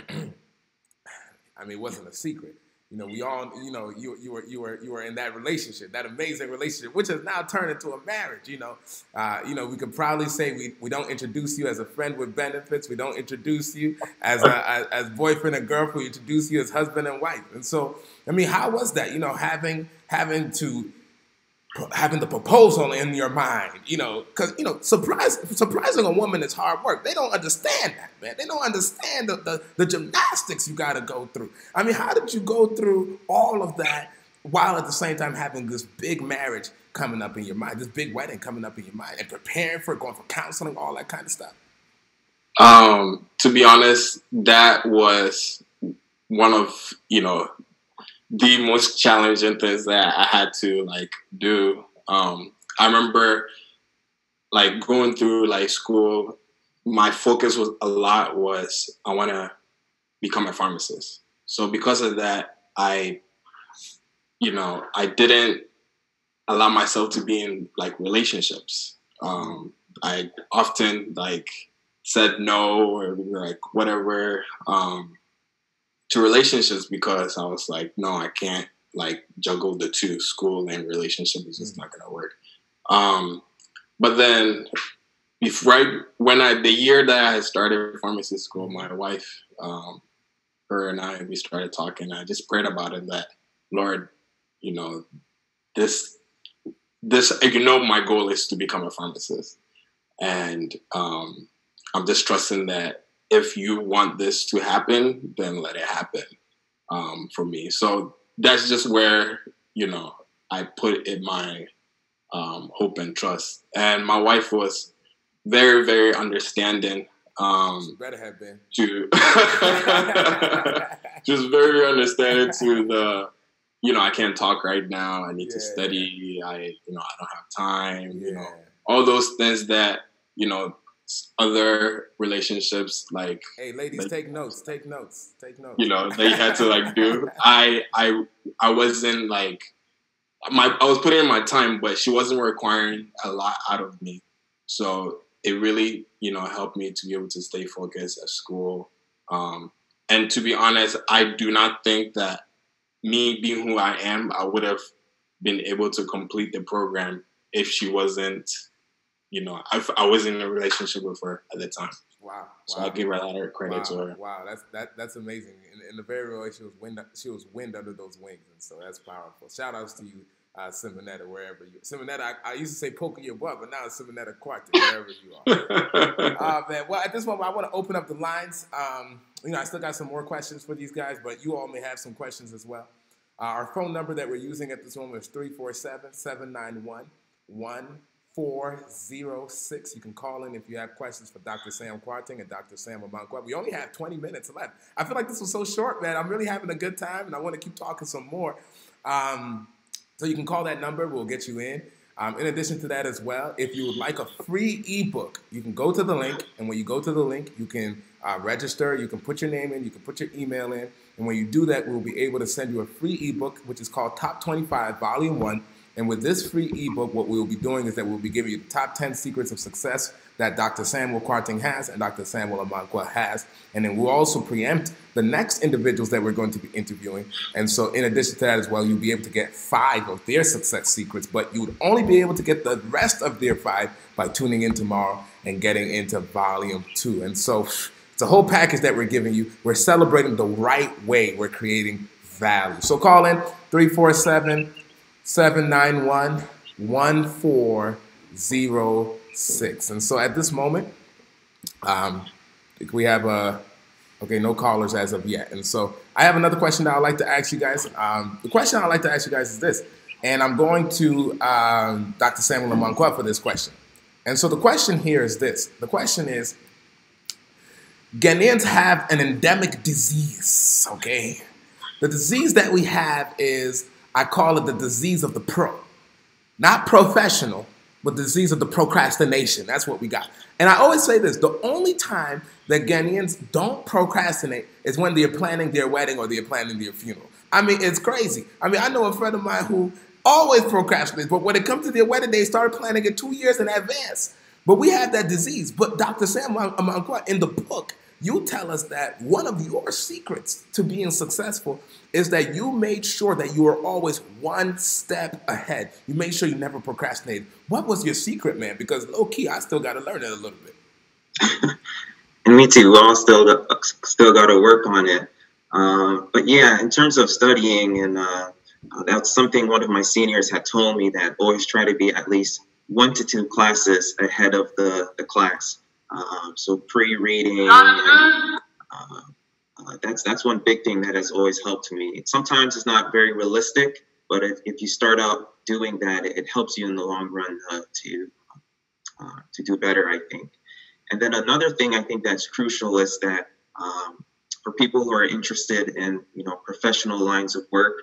I mean, it wasn't a secret. You know, we all, you know, you you were you were you were in that relationship, that amazing relationship, which has now turned into a marriage. You know, uh, you know, we could probably say we, we don't introduce you as a friend with benefits. We don't introduce you as a, as, as boyfriend and girlfriend. We introduce you as husband and wife. And so, I mean, how was that? You know, having having to having the proposal in your mind, you know, because you know, surprise, surprising a woman is hard work. They don't understand that, man. They don't understand the, the, the gymnastics you got to go through. I mean, how did you go through all of that while at the same time having this big marriage coming up in your mind, this big wedding coming up in your mind, and preparing for going for counseling, all that kind of stuff? Um, to be honest, that was one of you know the most challenging things that I had to like do. Um, I remember like going through like school, my focus was a lot was I want to become a pharmacist. So because of that, I, you know, I didn't allow myself to be in like relationships. Um, I often like said no or like whatever. Um, to relationships because I was like, no, I can't like juggle the two, school and relationship is just mm-hmm. not gonna work. Um, but then, if right when I the year that I started pharmacy school, my wife, um, her and I, we started talking. I just prayed about it that Lord, you know, this this you know my goal is to become a pharmacist, and um, I'm just trusting that if you want this to happen, then let it happen um, for me. So that's just where, you know, I put in my um, hope and trust. And my wife was very, very understanding. Um, she better have been. To just very understanding to the, you know, I can't talk right now. I need yeah. to study. I, you know, I don't have time. Yeah. You know, all those things that you know other relationships like hey ladies like, take notes take notes take notes. you know they had to like do. I i i wasn't like my i was putting in my time but she wasn't requiring a lot out of me. So it really you know helped me to be able to stay focused at school. Um, and to be honest i do not think that me being who i am i would have been able to complete the program if she wasn't you know, I, I was in a relationship with her at the time. Wow. So wow. I give her a lot of credit wow. to her. Wow, that's that that's amazing. In, in the very way she was wind she was wind under those wings, and so that's powerful. Shout outs to you, uh, Simonetta, wherever you. Simonetta, I, I, used to say poking your butt, but now it's Simonetta Kwarteng, wherever you are. uh, man, well, at this moment, I want to open up the lines. Um, you know, I still got some more questions for these guys, but you all may have some questions as well. Uh, our phone number that we're using at this moment is 347 791 406. You can call in if you have questions for Dr. Sam Kwarteng and Dr. Sam Amankwah. We only have 20 minutes left. I feel like this was so short, man. I'm really having a good time, and I want to keep talking some more. Um, so you can call that number. We'll get you in. Um, in addition to that as well, if you would like a free ebook, you can go to the link, and when you go to the link, you can uh, register, you can put your name in, you can put your email in, and when you do that, we'll be able to send you a free ebook, which is called Top 25 Volume 1 and with this free ebook, what we'll be doing is that we'll be giving you the top 10 secrets of success that Dr. Samuel Kwarteng has and Dr. Samuel Amankwah has. And then we'll also preempt the next individuals that we're going to be interviewing. And so, in addition to that as well, you'll be able to get five of their success secrets, but you would only be able to get the rest of their five by tuning in tomorrow and getting into volume two. And so, it's a whole package that we're giving you. We're celebrating the right way. We're creating value. So, call in 347 791 1406. And so at this moment, um, we have a, okay, no callers as of yet. And so I have another question that I'd like to ask you guys. Um, the question I'd like to ask you guys is this, and I'm going to um, Dr. Samuel Amankwah for this question. And so the question here is this the question is Ghanaians have an endemic disease, okay? The disease that we have is, I call it the disease of the pro. Not professional, but disease of the procrastination. That's what we got. And I always say this the only time that Ghanaians don't procrastinate is when they're planning their wedding or they're planning their funeral. I mean, it's crazy. I mean, I know a friend of mine who always procrastinates, but when it comes to their wedding, they start planning it two years in advance. But we have that disease. But Dr. Sam Amankwah, in the book, you tell us that one of your secrets to being successful is that you made sure that you were always one step ahead. You made sure you never procrastinated. What was your secret, man? Because low key, I still got to learn it a little bit. and me too. We all still got, still got to work on it. Uh, but yeah, in terms of studying, and uh, that's something one of my seniors had told me that always try to be at least one to two classes ahead of the, the class. Um, so pre-reading, and, uh, uh, that's that's one big thing that has always helped me. Sometimes it's not very realistic, but if, if you start out doing that, it, it helps you in the long run uh, to uh, to do better. I think. And then another thing I think that's crucial is that um, for people who are interested in you know professional lines of work,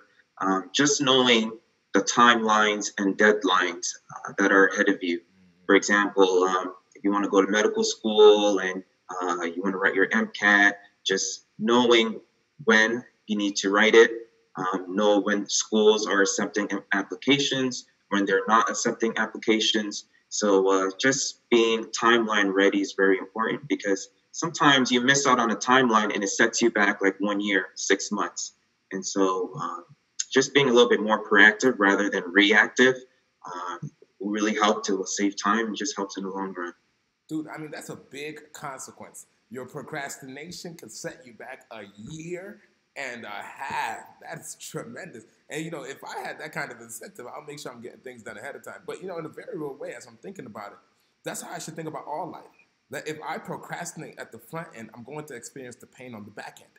um, just knowing the timelines and deadlines uh, that are ahead of you. For example, um, if you want to go to medical school and uh, you want to write your MCAT, just knowing when you need to write it, um, know when schools are accepting applications, when they're not accepting applications. So uh, just being timeline ready is very important because sometimes you miss out on a timeline and it sets you back like one year, six months. And so um, just being a little bit more proactive rather than reactive um, will really help to save time and just helps in the long run. Dude, I mean, that's a big consequence. Your procrastination can set you back a year and a half. That's tremendous. And you know, if I had that kind of incentive, I'll make sure I'm getting things done ahead of time. But you know, in a very real way, as I'm thinking about it, that's how I should think about all life. That if I procrastinate at the front end, I'm going to experience the pain on the back end.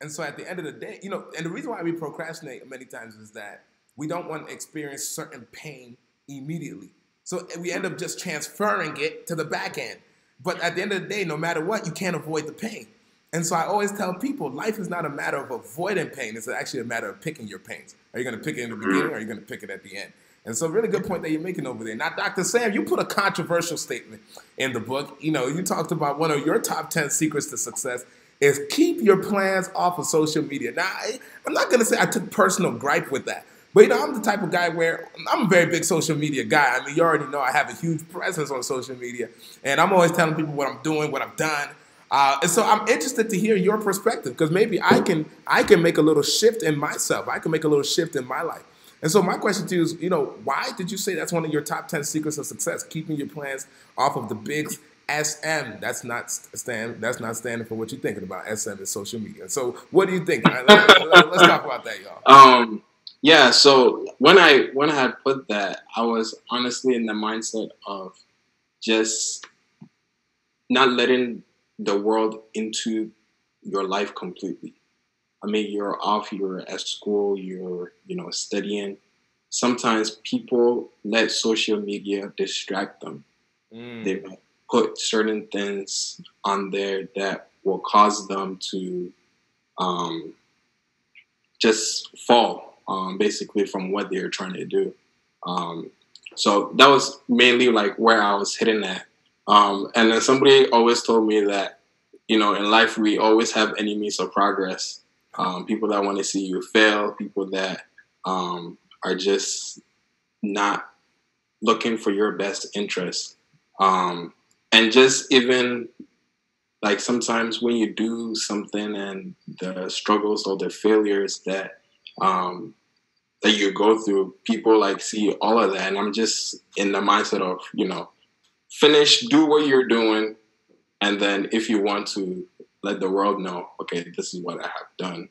And so at the end of the day, you know, and the reason why we procrastinate many times is that we don't want to experience certain pain immediately. So we end up just transferring it to the back end. But at the end of the day, no matter what, you can't avoid the pain. And so I always tell people life is not a matter of avoiding pain, it's actually a matter of picking your pains. Are you going to pick it in the beginning or are you going to pick it at the end? And so, really good point that you're making over there. Now, Dr. Sam, you put a controversial statement in the book. You know, you talked about one of your top 10 secrets to success is keep your plans off of social media. Now, I, am not going to say I took personal gripe with that, but you know, I'm the type of guy where I'm a very big social media guy. I mean, you already know I have a huge presence on social media, and I'm always telling people what I'm doing, what I've done. Uh, and so I'm interested to hear your perspective because maybe I can I can make a little shift in myself. I can make a little shift in my life. And so my question to you is, you know, why did you say that's one of your top 10 secrets of success, keeping your plans off of the big SM. That's not stand. That's not standing for what you're thinking about. SM is social media. So what do you think? Right, let, us talk about that, y'all. Um, yeah. So when I when I had put that, I was honestly in the mindset of just not letting the world into your life completely. I mean, you're off. You're at school. You're you know studying. Sometimes people let social media distract them. Mm. They put certain things on there that will cause them to um, just fall, um, basically, from what they're trying to do. Um, so that was mainly like where I was hitting at. Um, and then somebody always told me that, you know, in life we always have enemies of progress. Um, people that want to see you fail, people that um, are just not looking for your best interest. Um, and just even like sometimes when you do something and the struggles or the failures that um, that you go through, people like see all of that, and I'm just in the mindset of you know, finish, do what you're doing, and then if you want to let the world know, okay, this is what I have done.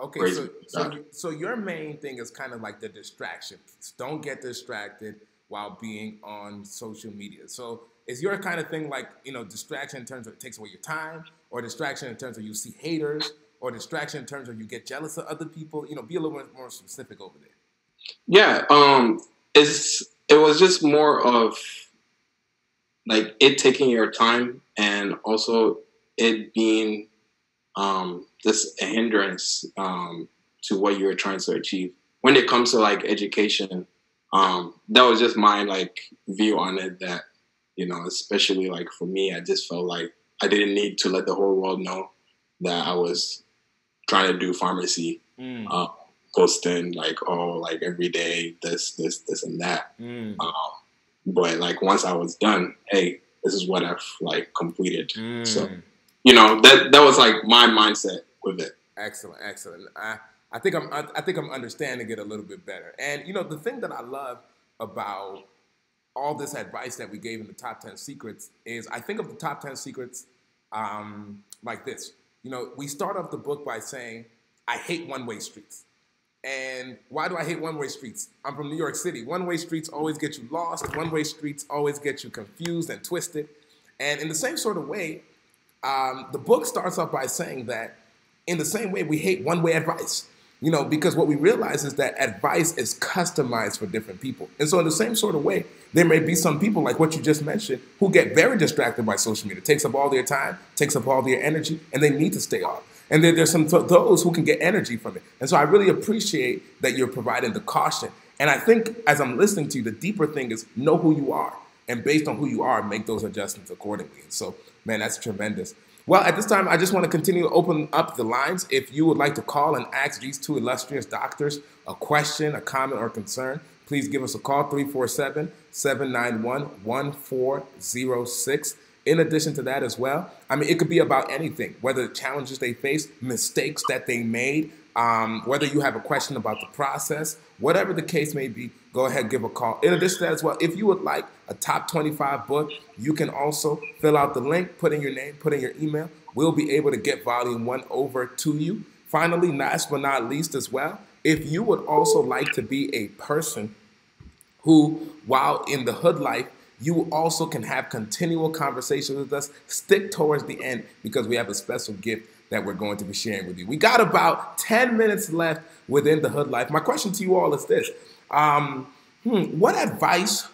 Okay, so, so, so your main thing is kind of like the distraction. Don't get distracted while being on social media. So is your kind of thing like you know distraction in terms of it takes away your time, or distraction in terms of you see haters, or distraction in terms of you get jealous of other people? You know, be a little bit more specific over there. Yeah, um, it's it was just more of like it taking your time and also it being um, just a hindrance um, to what you're trying to achieve. When it comes to like education, um, that was just my like view on it. That you know, especially like for me, I just felt like I didn't need to let the whole world know that I was trying to do pharmacy. Mm. Uh, posting like oh like every day this this this and that mm. um, but like once i was done hey this is what i've like completed mm. so you know that that was like my mindset with it excellent excellent i i think i'm i think i'm understanding it a little bit better and you know the thing that i love about all this advice that we gave in the top 10 secrets is i think of the top 10 secrets um, like this you know we start off the book by saying i hate one-way streets and why do I hate one way streets? I'm from New York City. One way streets always get you lost, one way streets always get you confused and twisted. And in the same sort of way, um, the book starts off by saying that in the same way, we hate one way advice. You know, because what we realize is that advice is customized for different people. And so, in the same sort of way, there may be some people, like what you just mentioned, who get very distracted by social media. It takes up all their time, takes up all their energy, and they need to stay off. And then there's some those who can get energy from it. And so I really appreciate that you're providing the caution. And I think as I'm listening to you, the deeper thing is know who you are. And based on who you are, make those adjustments accordingly. And so, man, that's tremendous. Well, at this time, I just want to continue to open up the lines. If you would like to call and ask these two illustrious doctors a question, a comment, or concern, please give us a call 347 791 1406 in addition to that as well, I mean, it could be about anything, whether the challenges they face, mistakes that they made, um, whether you have a question about the process, whatever the case may be, go ahead give a call. In addition to that as well, if you would like a top 25 book, you can also fill out the link, put in your name, put in your email. We'll be able to get volume one over to you. Finally, last but not least as well, if you would also like to be a person who, while in the Hoodlyfe, you also can have continual conversations with us. Stick towards the end because we have a special gift that we're going to be sharing with you. We got about 10 minutes left within the Hoodlyfe. My question to you all is this. Um, hmm, what advice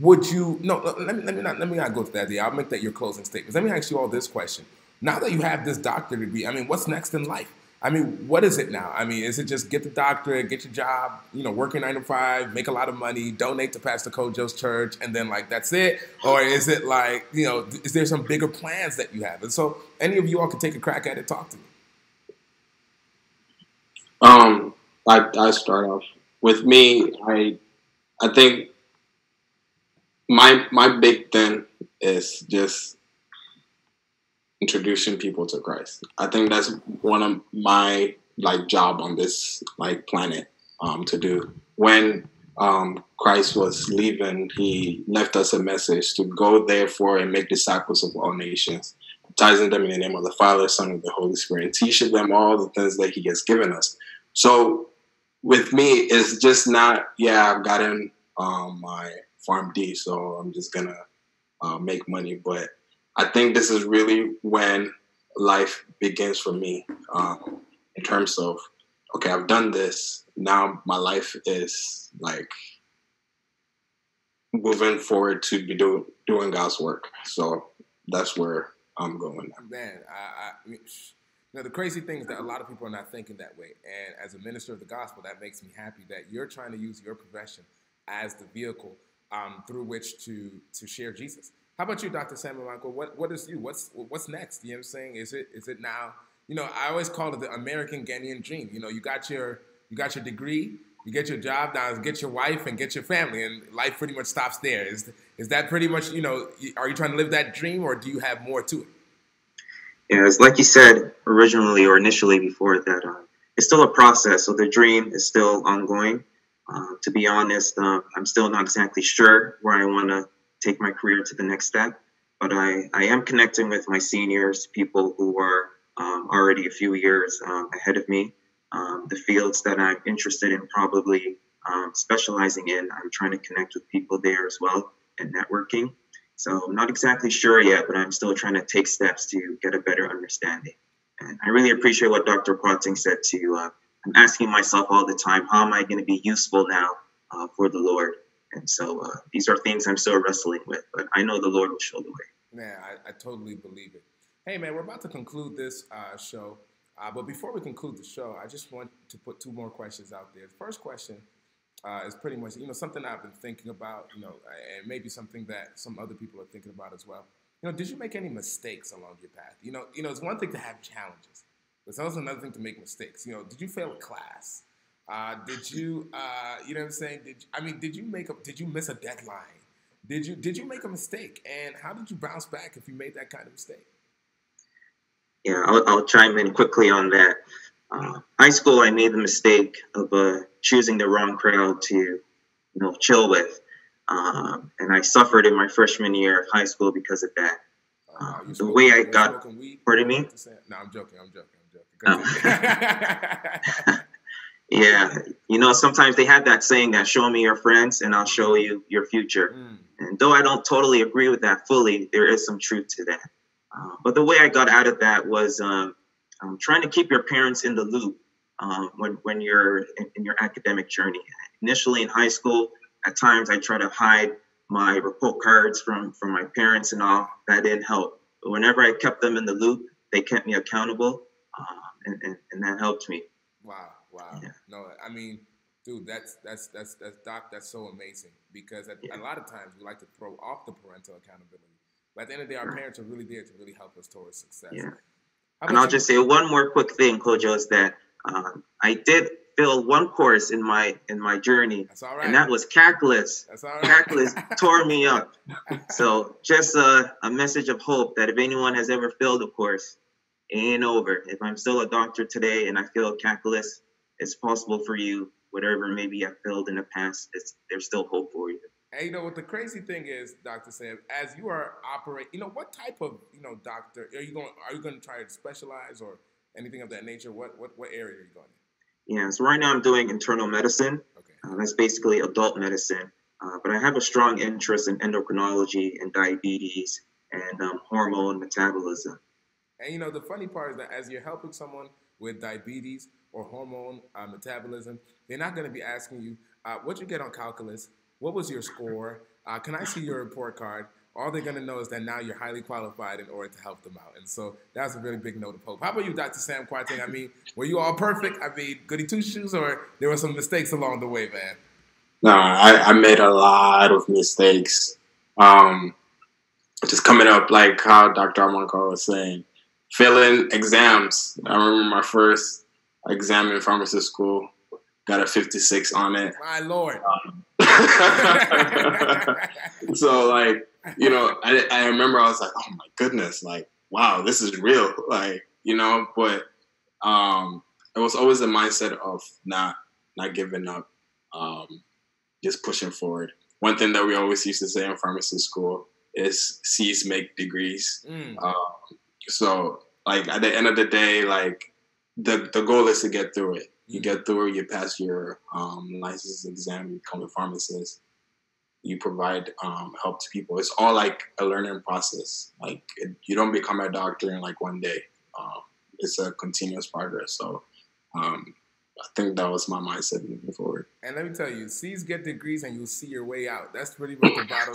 would you no let me, let me not let me not go to that I'll make that your closing statement. Let me ask you all this question. Now that you have this doctorate degree, I mean, what's next in life? I mean, what is it now? I mean, is it just get the doctorate, get your job, you know, working nine to five, make a lot of money, donate to Pastor Kojo's church, and then like that's it? Or is it like, you know, is there some bigger plans that you have? And so, any of you all can take a crack at it. Talk to me. Um, I I start off with me. I I think my my big thing is just introducing people to Christ. I think that's one of my like job on this like planet um, to do. When um, Christ was leaving, he left us a message to go therefore and make disciples of all nations, baptizing them in the name of the Father, Son, and the Holy Spirit, and teaching them all the things that he has given us. So with me, it's just not, yeah, I've gotten um, my PharmD, so I'm just gonna uh, make money, but I think this is really when life begins for me um, in terms of okay, I've done this. Now my life is like moving forward to be do, doing God's work. So that's where I'm going now. Man, I, I know, the crazy thing is that a lot of people are not thinking that way. And as a minister of the gospel, that makes me happy that you're trying to use your profession as the vehicle um, through which to to share Jesus. How about you, Dr. Samuel Michael? What what is you? What's what's next? You know what I'm saying? Is it is it now? You know, I always call it the American Ghanaian dream. You know, you got your you got your degree, you get your job, now get your wife and get your family, and life pretty much stops there. Is is that pretty much you know? Are you trying to live that dream, or do you have more to it? It's like you said originally or initially before that. Uh, it's still a process, so the dream is still ongoing. Uh, to be honest, uh, I'm still not exactly sure where I want to take my career to the next step. But I, I am connecting with my seniors, people who are um, already a few years um, ahead of me. Um, the fields that I'm interested in, probably um, specializing in, I'm trying to connect with people there as well and networking. So I'm not exactly sure yet, but I'm still trying to take steps to get a better understanding. And I really appreciate what Dr. Kwarteng said too. Uh, I'm asking myself all the time, how am I going to be useful now uh, for the Lord? And so uh, these are things I'm still wrestling with, but I know the Lord will show the way. Man, I, I totally believe it. Hey, man, we're about to conclude this uh, show. Uh, but before we conclude the show, I just want to put two more questions out there. The first question uh, is pretty much, you know, something I've been thinking about, you know, and maybe something that some other people are thinking about as well. You know, did you make any mistakes along your path? You know, you know, it's one thing to have challenges, but it's also another thing to make mistakes. You know, did you fail a class? Uh, did you, uh, you know what I'm saying? Did I mean, did you make a, did you miss a deadline? Did you did you make a mistake? And how did you bounce back if you made that kind of mistake? Yeah, I'll, I'll chime in quickly on that. Uh, high school, I made the mistake of uh, choosing the wrong crowd to, you know, chill with, um, and I suffered in my freshman year of high school because of that. Uh, the smoking, way I got, pardon me? No, I'm joking. I'm joking. I'm joking. Oh. yeah, you know, sometimes they have that saying that "show me your friends, and I'll show you your future." Mm. And though I don't totally agree with that fully, there is some truth to that. Uh, but the way I got out of that was um, um, trying to keep your parents in the loop um, when, when you're in, in, your academic journey. Initially in high school, at times I try to hide my report cards from, from my parents and all. That didn't help. But whenever I kept them in the loop, they kept me accountable, uh, and, and, and, that helped me. Wow, wow. Yeah. No, I mean, dude, that's that's that's that's doc. That's so amazing because at, yeah. a lot of times we like to throw off the parental accountability but at the end of the day, our parents are really there to really help us towards success. Yeah. And I'll just say one more quick thing, Kojo, is that um, I did fail one course in my in my journey, and that was calculus. That's all right. Calculus tore me up. So just a, a message of hope that if anyone has ever failed a course, it ain't over. If I'm still a doctor today and I failed calculus, it's possible for you. Whatever maybe I failed in the past, it's, there's still hope for you. And you know what the crazy thing is, Doctor Sam, as you are operating, you know what type of you know doctor are you going? Are you going to try to specialize or anything of that nature? What what what area are you going in? Yeah, so right now I'm doing internal medicine. Okay, uh, that's basically adult medicine. Uh, but I have a strong interest in endocrinology and diabetes and um, hormone metabolism. And you know the funny part is that as you're helping someone with diabetes or hormone uh, metabolism, they're not going to be asking you uh, what you get on calculus what was your score? Uh, can I see your report card? All they're going to know is that now you're highly qualified in order to help them out. And so that's a really big note of hope. How about you, Dr. Sam Kwarteng? I mean, were you all perfect? I mean, goody two shoes, or there were some mistakes along the way, man? No, I, I made a lot of mistakes. Um, just coming up, like how Dr. Amankwah was saying, failing exams. I remember my first exam in pharmacy school, got a 56 on it. My lord. Um, so like you know I, I remember i was like oh my goodness like wow this is real like you know but um it was always the mindset of not not giving up um just pushing forward one thing that we always used to say in pharmacy school is c's make degrees mm. um, so like at the end of the day like the the goal is to get through it you get through, you pass your um, license exam, you become a pharmacist, you provide um, help to people. It's all like a learning process. Like it, you don't become a doctor in like one day. Um, it's a continuous progress. So um, I think that was my mindset moving forward. And let me tell you, C's get degrees and you'll see your way out. That's pretty much the bottom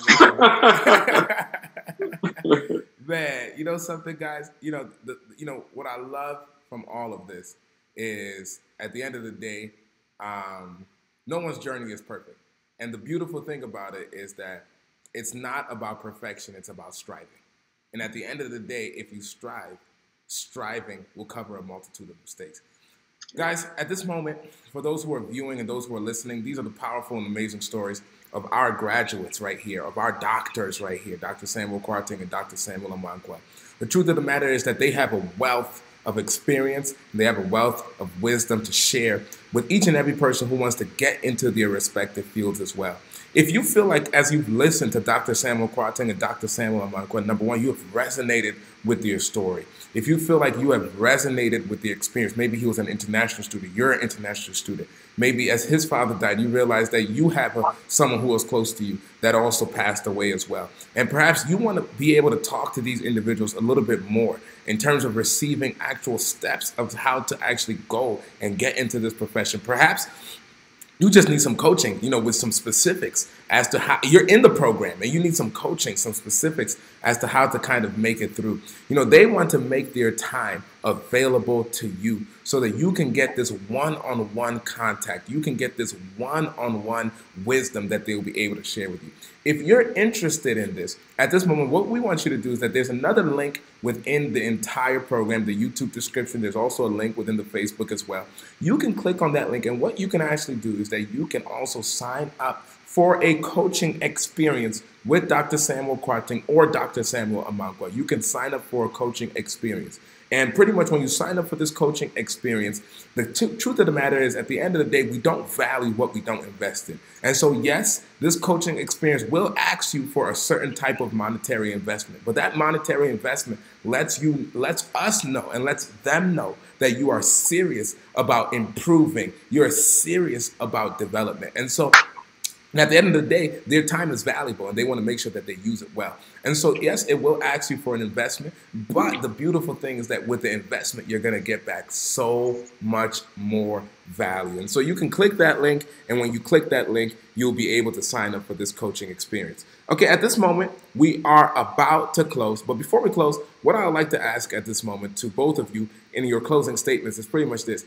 line. Man, you know something, guys. You know, the, you know what I love from all of this is at the end of the day, um, no one's journey is perfect. And the beautiful thing about it is that it's not about perfection, it's about striving. And at the end of the day, if you strive, striving will cover a multitude of mistakes. Guys, at this moment, for those who are viewing and those who are listening, these are the powerful and amazing stories of our graduates right here, of our doctors right here, Dr. Samuel Kwarteng and Dr. Samuel Amankwah. The truth of the matter is that they have a wealth of experience. They have a wealth of wisdom to share with each and every person who wants to get into their respective fields as well. If you feel like, as you've listened to Dr. Samuel Kwarteng and Dr. Samuel Amankwah, number one, you have resonated with their story. If you feel like you have resonated with the experience, maybe he was an international student, you're an international student. Maybe as his father died, you realize that you have a, someone who was close to you that also passed away as well. And perhaps you want to be able to talk to these individuals a little bit more in terms of receiving actual steps of how to actually go and get into this profession. Perhaps you just need some coaching, you know, with some specifics as to how you're in the program and you need some coaching, some specifics as to how to kind of make it through. You know, they want to make their time available to you so that you can get this one on one contact. You can get this one on one wisdom that they'll be able to share with you. If you're interested in this, at this moment, what we want you to do is that there's another link within the entire program, the YouTube description. There's also a link within the Facebook as well. You can click on that link, and what you can actually do is that you can also sign up for a coaching experience with Dr. Samuel Kwarteng or Dr. Samuel Amankwah. You can sign up for a coaching experience. And pretty much when you sign up for this coaching experience, the truth of the matter is at the end of the day, we don't value what we don't invest in. And so, yes, this coaching experience will ask you for a certain type of monetary investment. But that monetary investment lets you lets us know and lets them know that you are serious about improving. You're serious about development. And so and at the end of the day, their time is valuable and they want to make sure that they use it well. And so, yes, it will ask you for an investment, but the beautiful thing is that with the investment, you're going to get back so much more value. And so you can click that link, and when you click that link, you'll be able to sign up for this coaching experience. Okay, at this moment, we are about to close, but before we close, what I would like to ask at this moment to both of you in your closing statements is pretty much this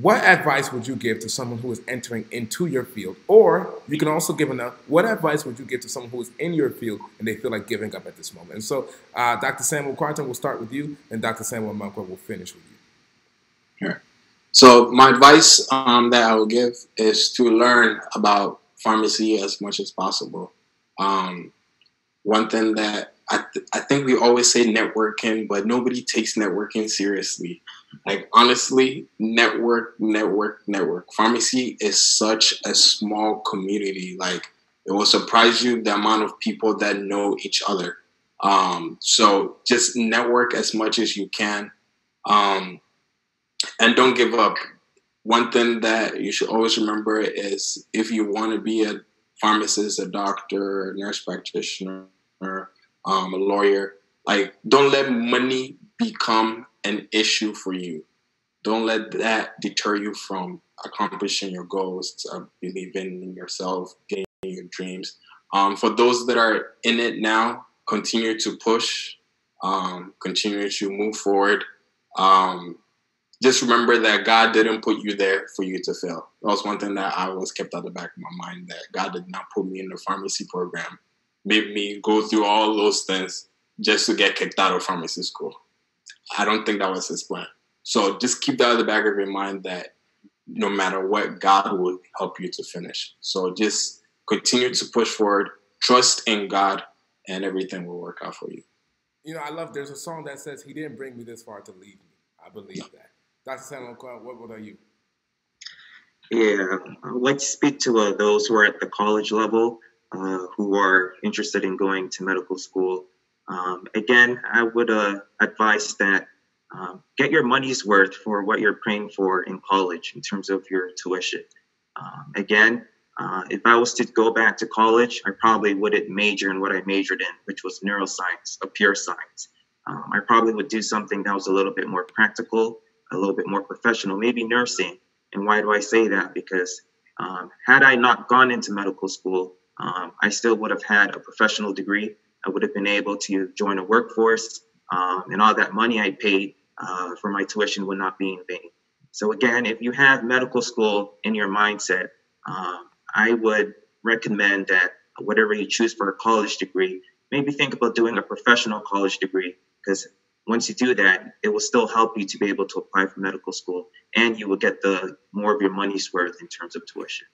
what advice would you give to someone who is entering into your field? Or you can also give enough, what advice would you give to someone who is in your field and they feel like giving up at this moment? And so uh, Dr. Samuel Kwarteng will start with you and Dr. Samuel Amankwah will finish with you. Sure. So my advice um, that I would give is to learn about pharmacy as much as possible. Um, one thing that I, th- I think we always say networking, but nobody takes networking seriously. Like honestly, network, network, network. Pharmacy is such a small community. Like it will surprise you the amount of people that know each other. Um, so just network as much as you can, um, and don't give up. One thing that you should always remember is if you want to be a pharmacist, a doctor, a nurse practitioner, um, a lawyer, like don't let money become an issue for you. Don't let that deter you from accomplishing your goals, uh, believing in yourself, getting your dreams. Um, for those that are in it now, continue to push, um, continue to move forward. Um, just remember that God didn't put you there for you to fail. That was one thing that I always kept at the back of my mind that God did not put me in the pharmacy program, made me go through all those things just to get kicked out of pharmacy school. I don't think that was his plan. So just keep that at the back of your mind that no matter what, God will help you to finish. So just continue to push forward, trust in God, and everything will work out for you. You know, I love there's a song that says, He didn't bring me this far to leave me. I believe that. Dr. Samuel, what, what are you? Yeah, I would like to speak to uh, those who are at the college level uh, who are interested in going to medical school. Um, again, I would uh, advise that um, get your money's worth for what you're paying for in college in terms of your tuition. Um, again, uh, if I was to go back to college, I probably wouldn't major in what I majored in, which was neuroscience, a pure science. Um, I probably would do something that was a little bit more practical, a little bit more professional, maybe nursing. And why do I say that? Because um, had I not gone into medical school, um, I still would have had a professional degree I would have been able to join a workforce, um, and all that money I paid uh, for my tuition would not be in vain. So again, if you have medical school in your mindset, um, I would recommend that whatever you choose for a college degree, maybe think about doing a professional college degree because once you do that, it will still help you to be able to apply for medical school, and you will get the more of your money's worth in terms of tuition.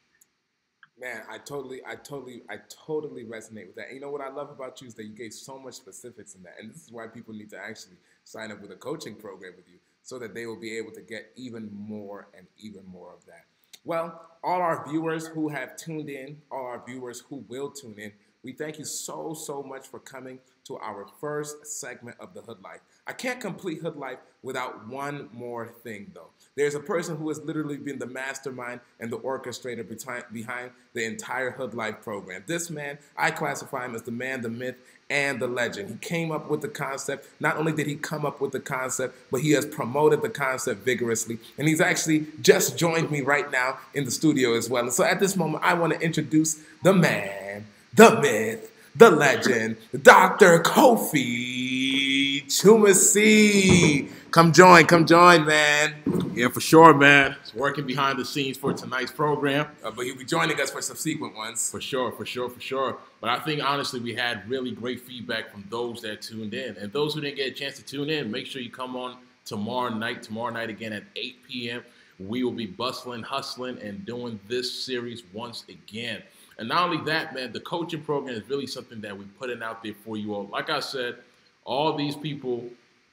Man, I totally, I totally, I totally resonate with that. And you know what I love about you is that you gave so much specifics in that, and this is why people need to actually sign up with a coaching program with you, so that they will be able to get even more and even more of that. Well, all our viewers who have tuned in, all our viewers who will tune in, We thank you so, so much for coming to our first segment of the Hoodlyfe. I can't complete Hoodlyfe without one more thing, though. There's a person who has literally been the mastermind and the orchestrator behind the entire Hoodlyfe program. This man, I classify him as the man, the myth, and the legend. He came up with the concept. Not only did he come up with the concept, but he has promoted the concept vigorously. And he's actually just joined me right now in the studio as well. And so at this moment, I want to introduce the man, the myth, the legend, Dr. Kofi Twumasi. Come join, come join, man. Yeah, for sure, man. It's working behind the scenes for tonight's program. Uh, but he'll be joining us for subsequent ones. For sure, for sure, for sure. But I think honestly, we had really great feedback from those that tuned in. And those who didn't get a chance to tune in, make sure you come on tomorrow night. Tomorrow night again at 8 p.m. We will be bustling, hustling, and doing this series once again. And not only that, man, the coaching program is really something that we're putting out there for you all. Like I said, all these people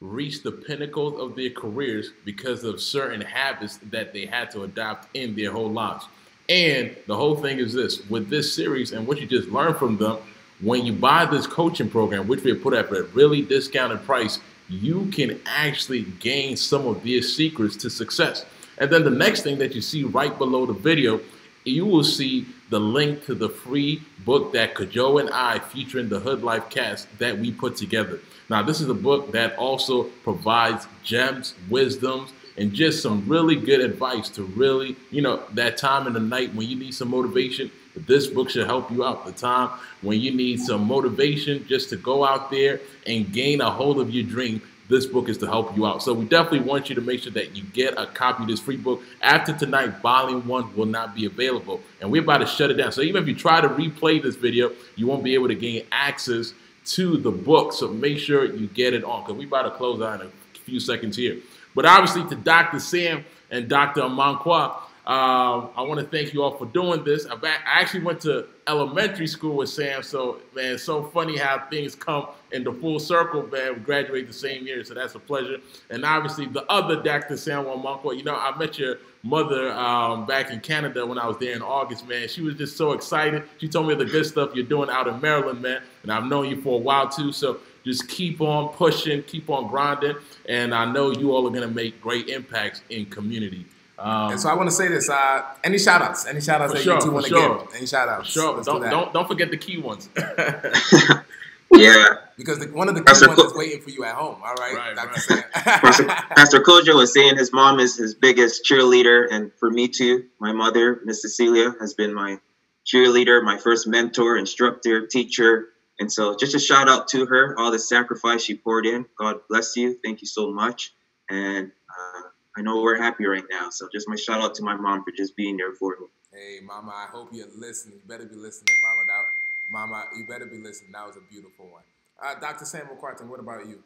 reached the pinnacles of their careers because of certain habits that they had to adopt in their whole lives. And the whole thing is this with this series and what you just learned from them, when you buy this coaching program, which we put up at a really discounted price, you can actually gain some of their secrets to success. And then the next thing that you see right below the video, you will see the link to the free book that Kojo and I featuring the Hoodlyfe cast that we put together. Now, this is a book that also provides gems, wisdoms, and just some really good advice to really, you know, that time in the night when you need some motivation. This book should help you out. The time when you need some motivation just to go out there and gain a hold of your dream. This book is to help you out. So we definitely want you to make sure that you get a copy of this free book. After tonight, volume one will not be available. And we're about to shut it down. So even if you try to replay this video, you won't be able to gain access to the book. So make sure you get it on because we about to close out in a few seconds here. But obviously to Dr. Sam and Dr. Amankwah, uh, I want to thank you all for doing this. I actually went to elementary school with Sam, so man, so funny how things come in the full circle, man. We graduate the same year, so that's a pleasure. And obviously the other Dr. Sam Amankwah, you know, I met your mother um, back in Canada when I was there in August, man. She was just so excited. She told me the good stuff you're doing out in Maryland, man. And I've known you for a while too. So just keep on pushing, keep on grinding. And I know you all are going to make great impacts in community. Um, and so I want to say this: uh, any shout outs, any shout outs that sure, you two want to sure. give, any shout outs. Sure, don't, do not don't forget the key ones. yeah, because the, one of the key Pastor ones Co- is waiting for you at home. All right, right, right. Pastor, Pastor Kojo was saying his mom is his biggest cheerleader, and for me too, my mother, Miss Cecilia, has been my cheerleader, my first mentor, instructor, teacher. And so, just a shout out to her, all the sacrifice she poured in. God bless you. Thank you so much. And uh, I know we're happy right now. So just my shout out to my mom for just being there for me. Hey, Mama, I hope you're listening. You better be listening, Mama. That, Mama, you better be listening. That was a beautiful one. Uh, Dr. Samuel Kwarteng, what about you?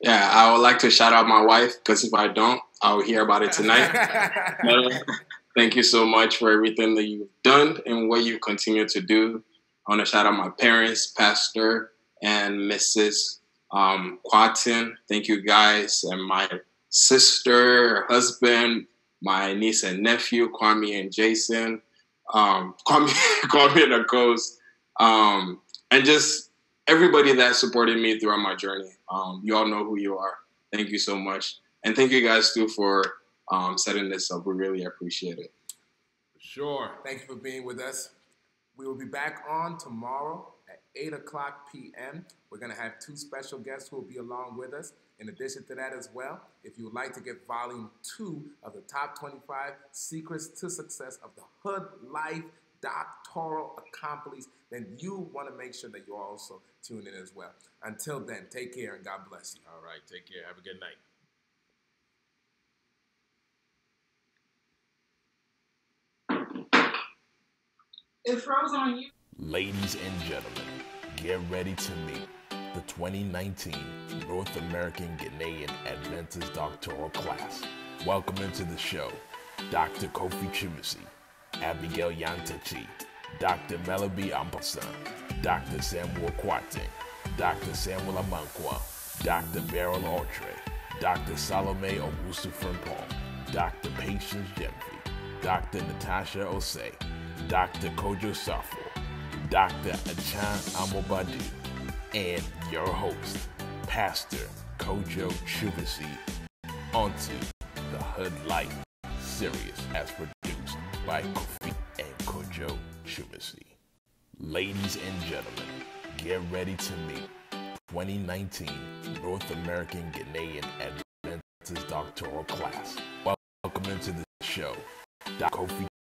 Yeah, I would like to shout out my wife because if I don't, I'll hear about it tonight. thank you so much for everything that you've done and what you continue to do. I want to shout out my parents, Pastor and Mrs. Um, Kwarteng. Thank you guys and my sister, husband, my niece and nephew, Kwame and Jason, um, Kwame, Kwame and Akos, um, and just everybody that supported me throughout my journey. Um, you all know who you are. Thank you so much. And thank you guys too for um, setting this up. We really appreciate it. Sure. Thank you for being with us. We will be back on tomorrow at 8 o'clock p.m. We're going to have two special guests who will be along with us. In addition to that, as well, if you would like to get volume two of the top 25 secrets to success of the Hood Life doctoral accomplice, then you want to make sure that you also tune in as well. Until then, take care and God bless you. All right, take care. Have a good night. It froze on you. Ladies and gentlemen, get ready to meet the 2019 North American Ghanaian Adventist Doctoral Class. Welcome into the show, Dr. Kofi Twumasi, Abigail Nyantakyi, Dr. Melabi Amponsah, Dr. Samuel Kwarteng, Dr. Samuel Amankwah, Dr. Beryl Otchere, Dr. Salome Augusto Paul, Dr. Patience Gyamfi, Dr. Natasha Osei, Dr. Kojo Sarfo, Dr. Achan Amobadu, and your host, Pastor Kojo Twumasi, onto the Hood Life series as produced by Kofi and Kojo Twumasi. Ladies and gentlemen, get ready to meet 2019 North American Ghanaian Adventist Doctoral Class. Welcome into the show, Dr. Kofi